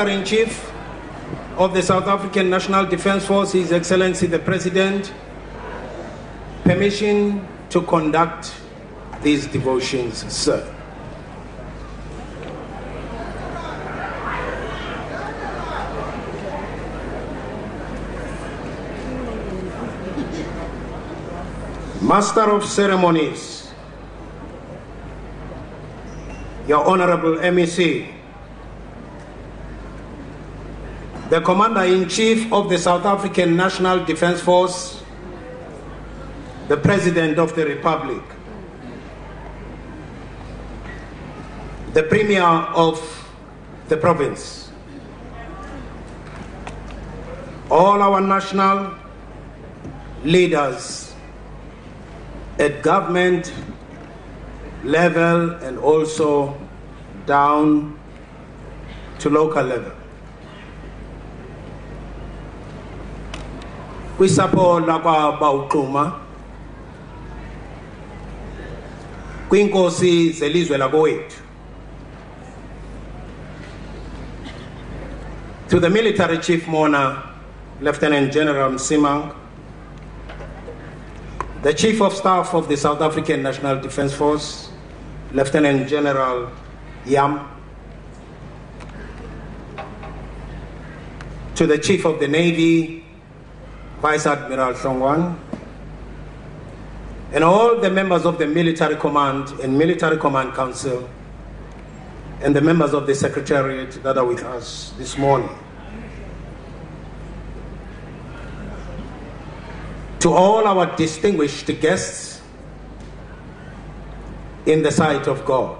Commander-in-Chief of the South African National Defence Force, His Excellency the President, permission to conduct these devotions, sir. Master of Ceremonies, Your Honorable MEC, the Commander in Chief of the South African National Defence Force, the President of the Republic, the Premier of the province, all our national leaders at government level and also down to local level. Kwisapho lakwabawuxuma kwinkosi zelizwe lakowethu. To the military chief mourner lieutenant general msimang the chief of staff of the south african national defence force lieutenant general yam to the chief of the navy Vice Admiral Songwan, and all the members of the Military Command and Military Command Council, and the members of the Secretariat that are with us this morning. To all our distinguished guests in the sight of God,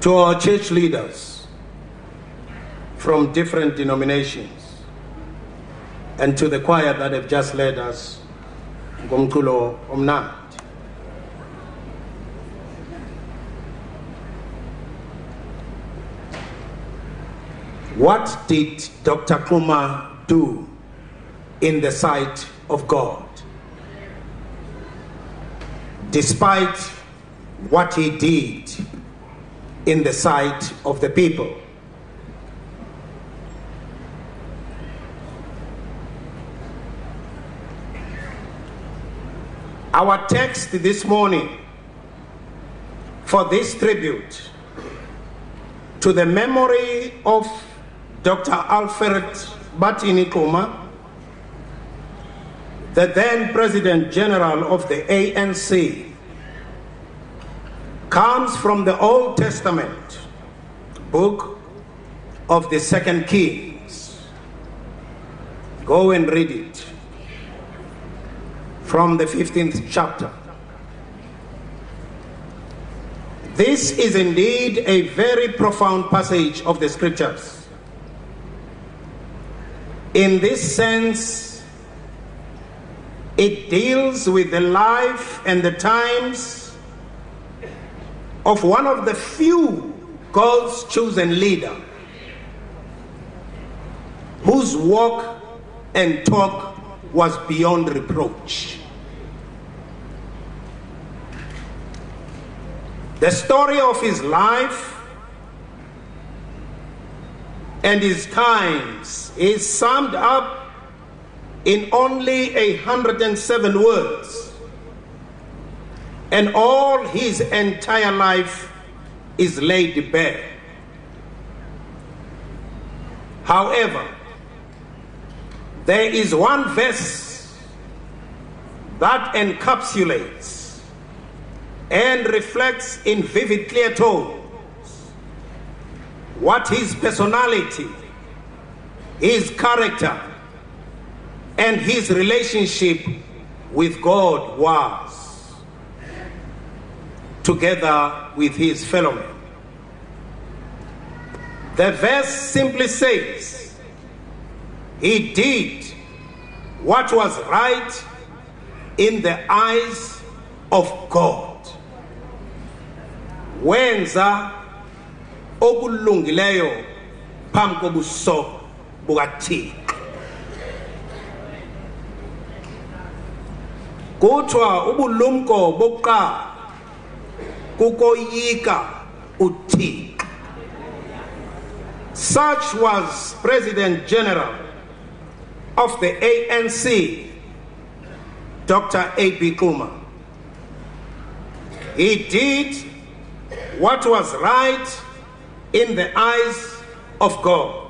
to our church leaders from different denominations, and to the choir that have just led us ngomculo omnandi What did Dr. Xuma do in the sight of God? Despite what he did in the sight of the people. Our text this morning for this tribute to the memory of Dr. Alfred Bathini Xuma, the then President General of the ANC, comes from the Old Testament book of the Second Kings. Go and read it from the 15th chapter. This is indeed a very profound passage of the scriptures. In this sense, it deals with the life and the times of one of the few God's chosen leader whose walk and talk was beyond reproach. The story of his life and his times is summed up in only a hundred and seven words, and all his entire life is laid bare. However, there is one verse that encapsulates and reflects in vivid, clear tones what his personality, his character, and his relationship with God was, together with his fellow men. The verse simply says, He did what was right in the eyes of God. Wenza okulungileyo phambi kobuso bukaThixo. Kuthiwa ubulumko bokuqala kukoyika uThixo. Such was President General of the ANC, Dr. A.B. Xuma. He did what was right in the eyes of God.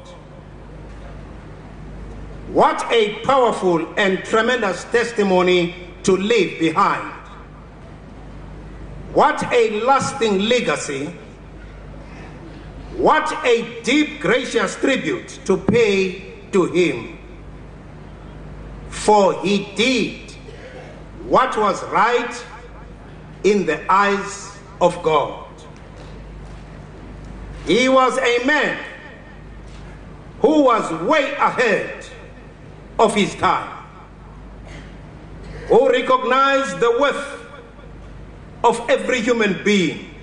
What a powerful and tremendous testimony to leave behind. What a lasting legacy. What a deep, gracious tribute to pay to him. For he did what was right in the eyes of God. He was a man who was way ahead of his time, who recognized the worth of every human being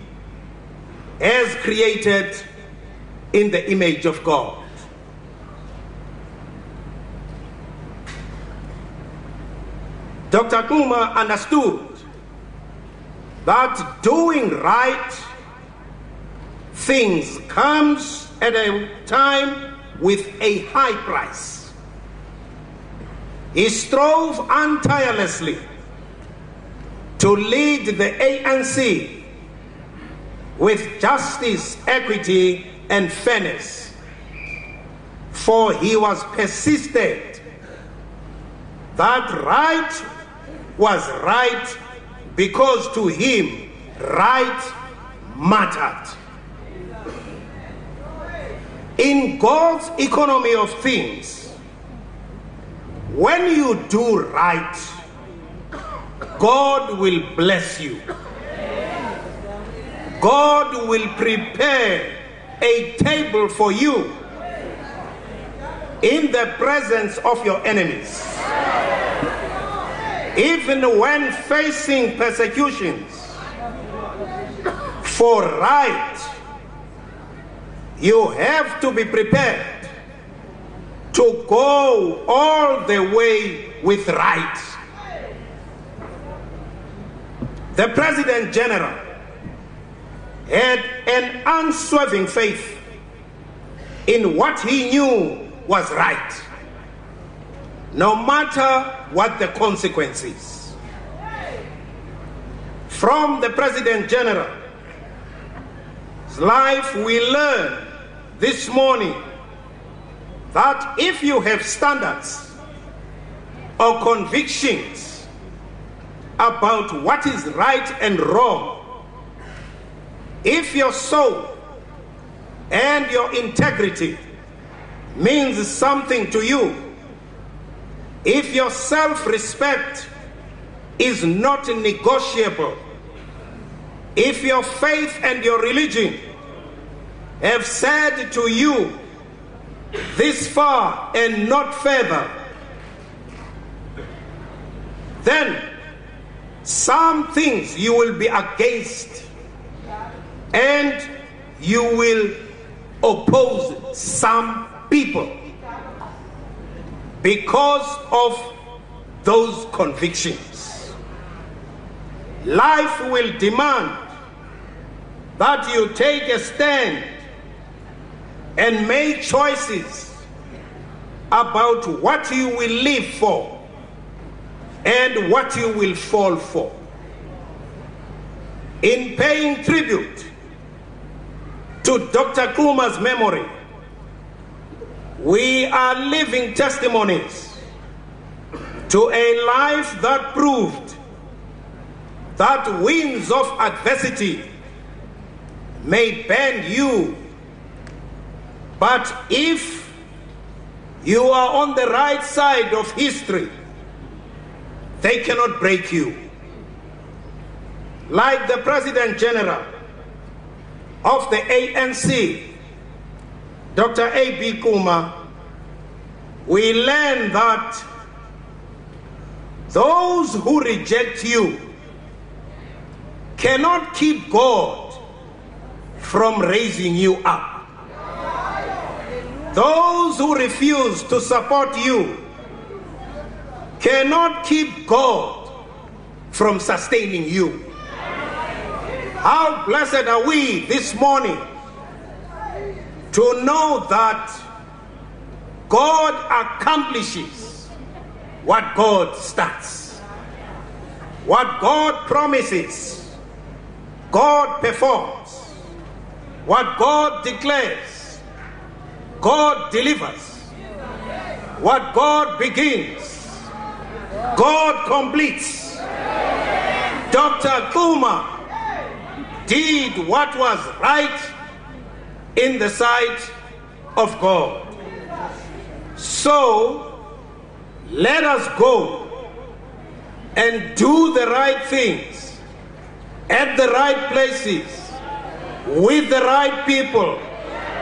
as created in the image of God. Dr. Xuma understood that doing right things comes at a time with a high price. He strove untirelessly to lead the ANC with justice, equity, and fairness. For he was persistent that right was right because to him right mattered. In God's economy of things, when you do right, God will bless you. God will prepare a table for you in the presence of your enemies. Even when facing persecutions for right, you have to be prepared to go all the way with right. The President General had an unswerving faith in what he knew was right, no matter what the consequences. From the President General's life, we learn this morning that if you have standards or convictions about what is right and wrong, if your soul and your integrity means something to you, if your self respect is not negotiable, if your faith and your religion have said to you this far and not further, then some things you will be against and you will oppose some people because of those convictions. Life will demand that you take a stand and make choices about what you will live for and what you will fall for. In paying tribute to Dr. Xuma's memory, we are living testimonies to a life that proved that winds of adversity may bend you. But if you are on the right side of history, they cannot break you. Like the President General of the ANC, Dr. A.B. Xuma, we learn that those who reject you cannot keep God from raising you up. Those who refuse to support you cannot keep God from sustaining you. How blessed are we this morning to know that God accomplishes what God starts. What God promises, God performs. What God declares, God delivers. What God begins, God completes. Dr. Xuma did what was right in the sight of God. So let us go and do the right things at the right places with the right people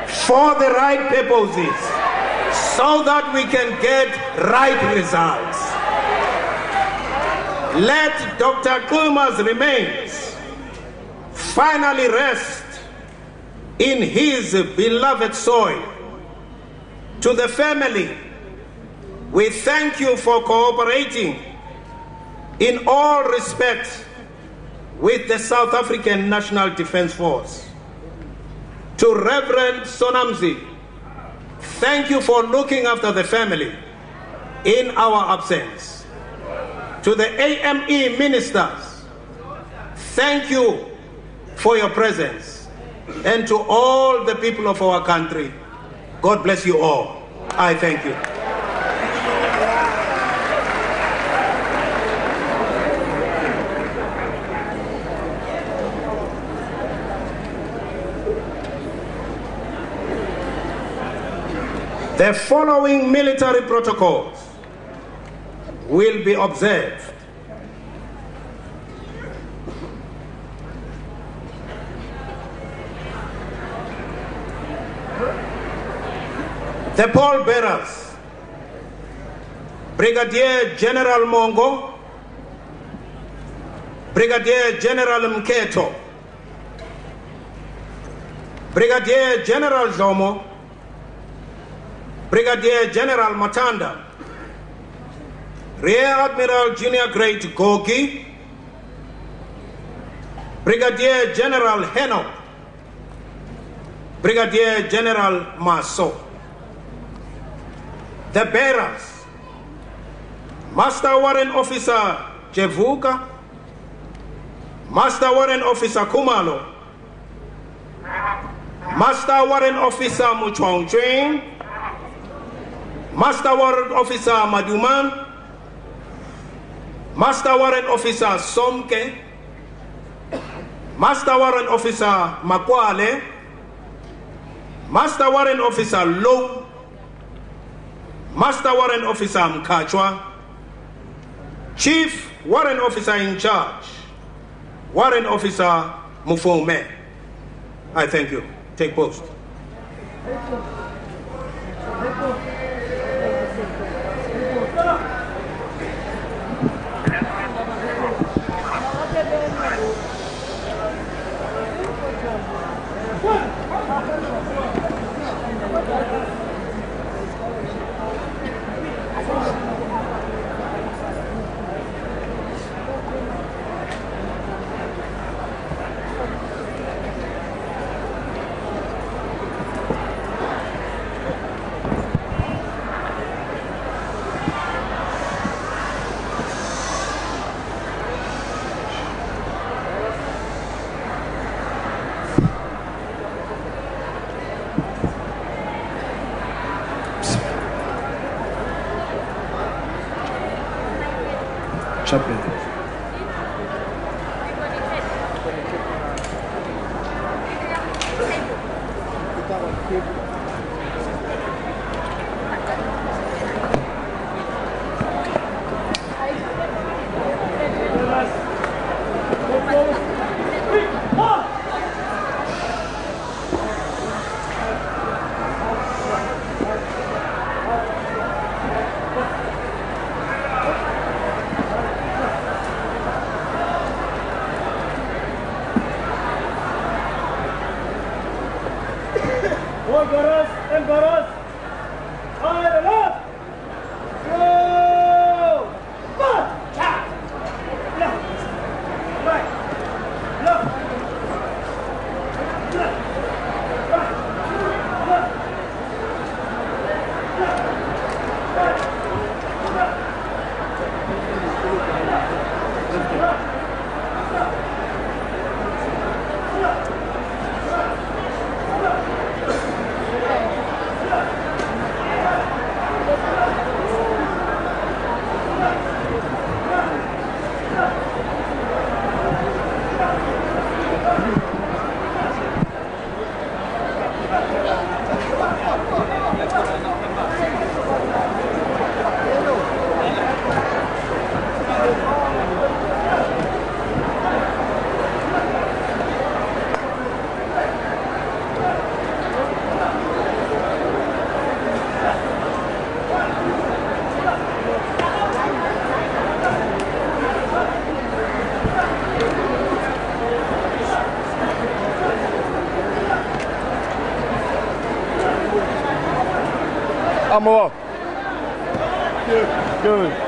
for the right purposes so that we can get right results. Let Dr. Xuma's remains finally rest in his beloved soil. To the family, we thank you for cooperating in all respects with the South African National Defense Force. To Reverend Sonamzi, thank you for looking after the family in our absence. To the AME ministers, thank you for your presence. And to all the people of our country, God bless you all. I thank you. The following military protocols will be observed. The pall bearers, Brigadier General Mongo, Brigadier General Mketo, Brigadier General Zomo, Brigadier General Matanda, Rear Admiral Junior Grade Gogi, Brigadier General Heno, Brigadier General Maso. The bearers, Master Warrant Officer Jevuka, Master Warrant Officer Kumalo, Master Warrant Officer Muchong Cheng, Master Warrant Officer Maduman, Master Warrant Officer Somke, Master Warrant Officer Makwale, Master Warrant Officer Low, Master Warrant Officer Mkachwa, Chief Warrant Officer in charge, Warrant Officer Mufome. I thank you. Take post. Chaplain. Amor. Good. Good.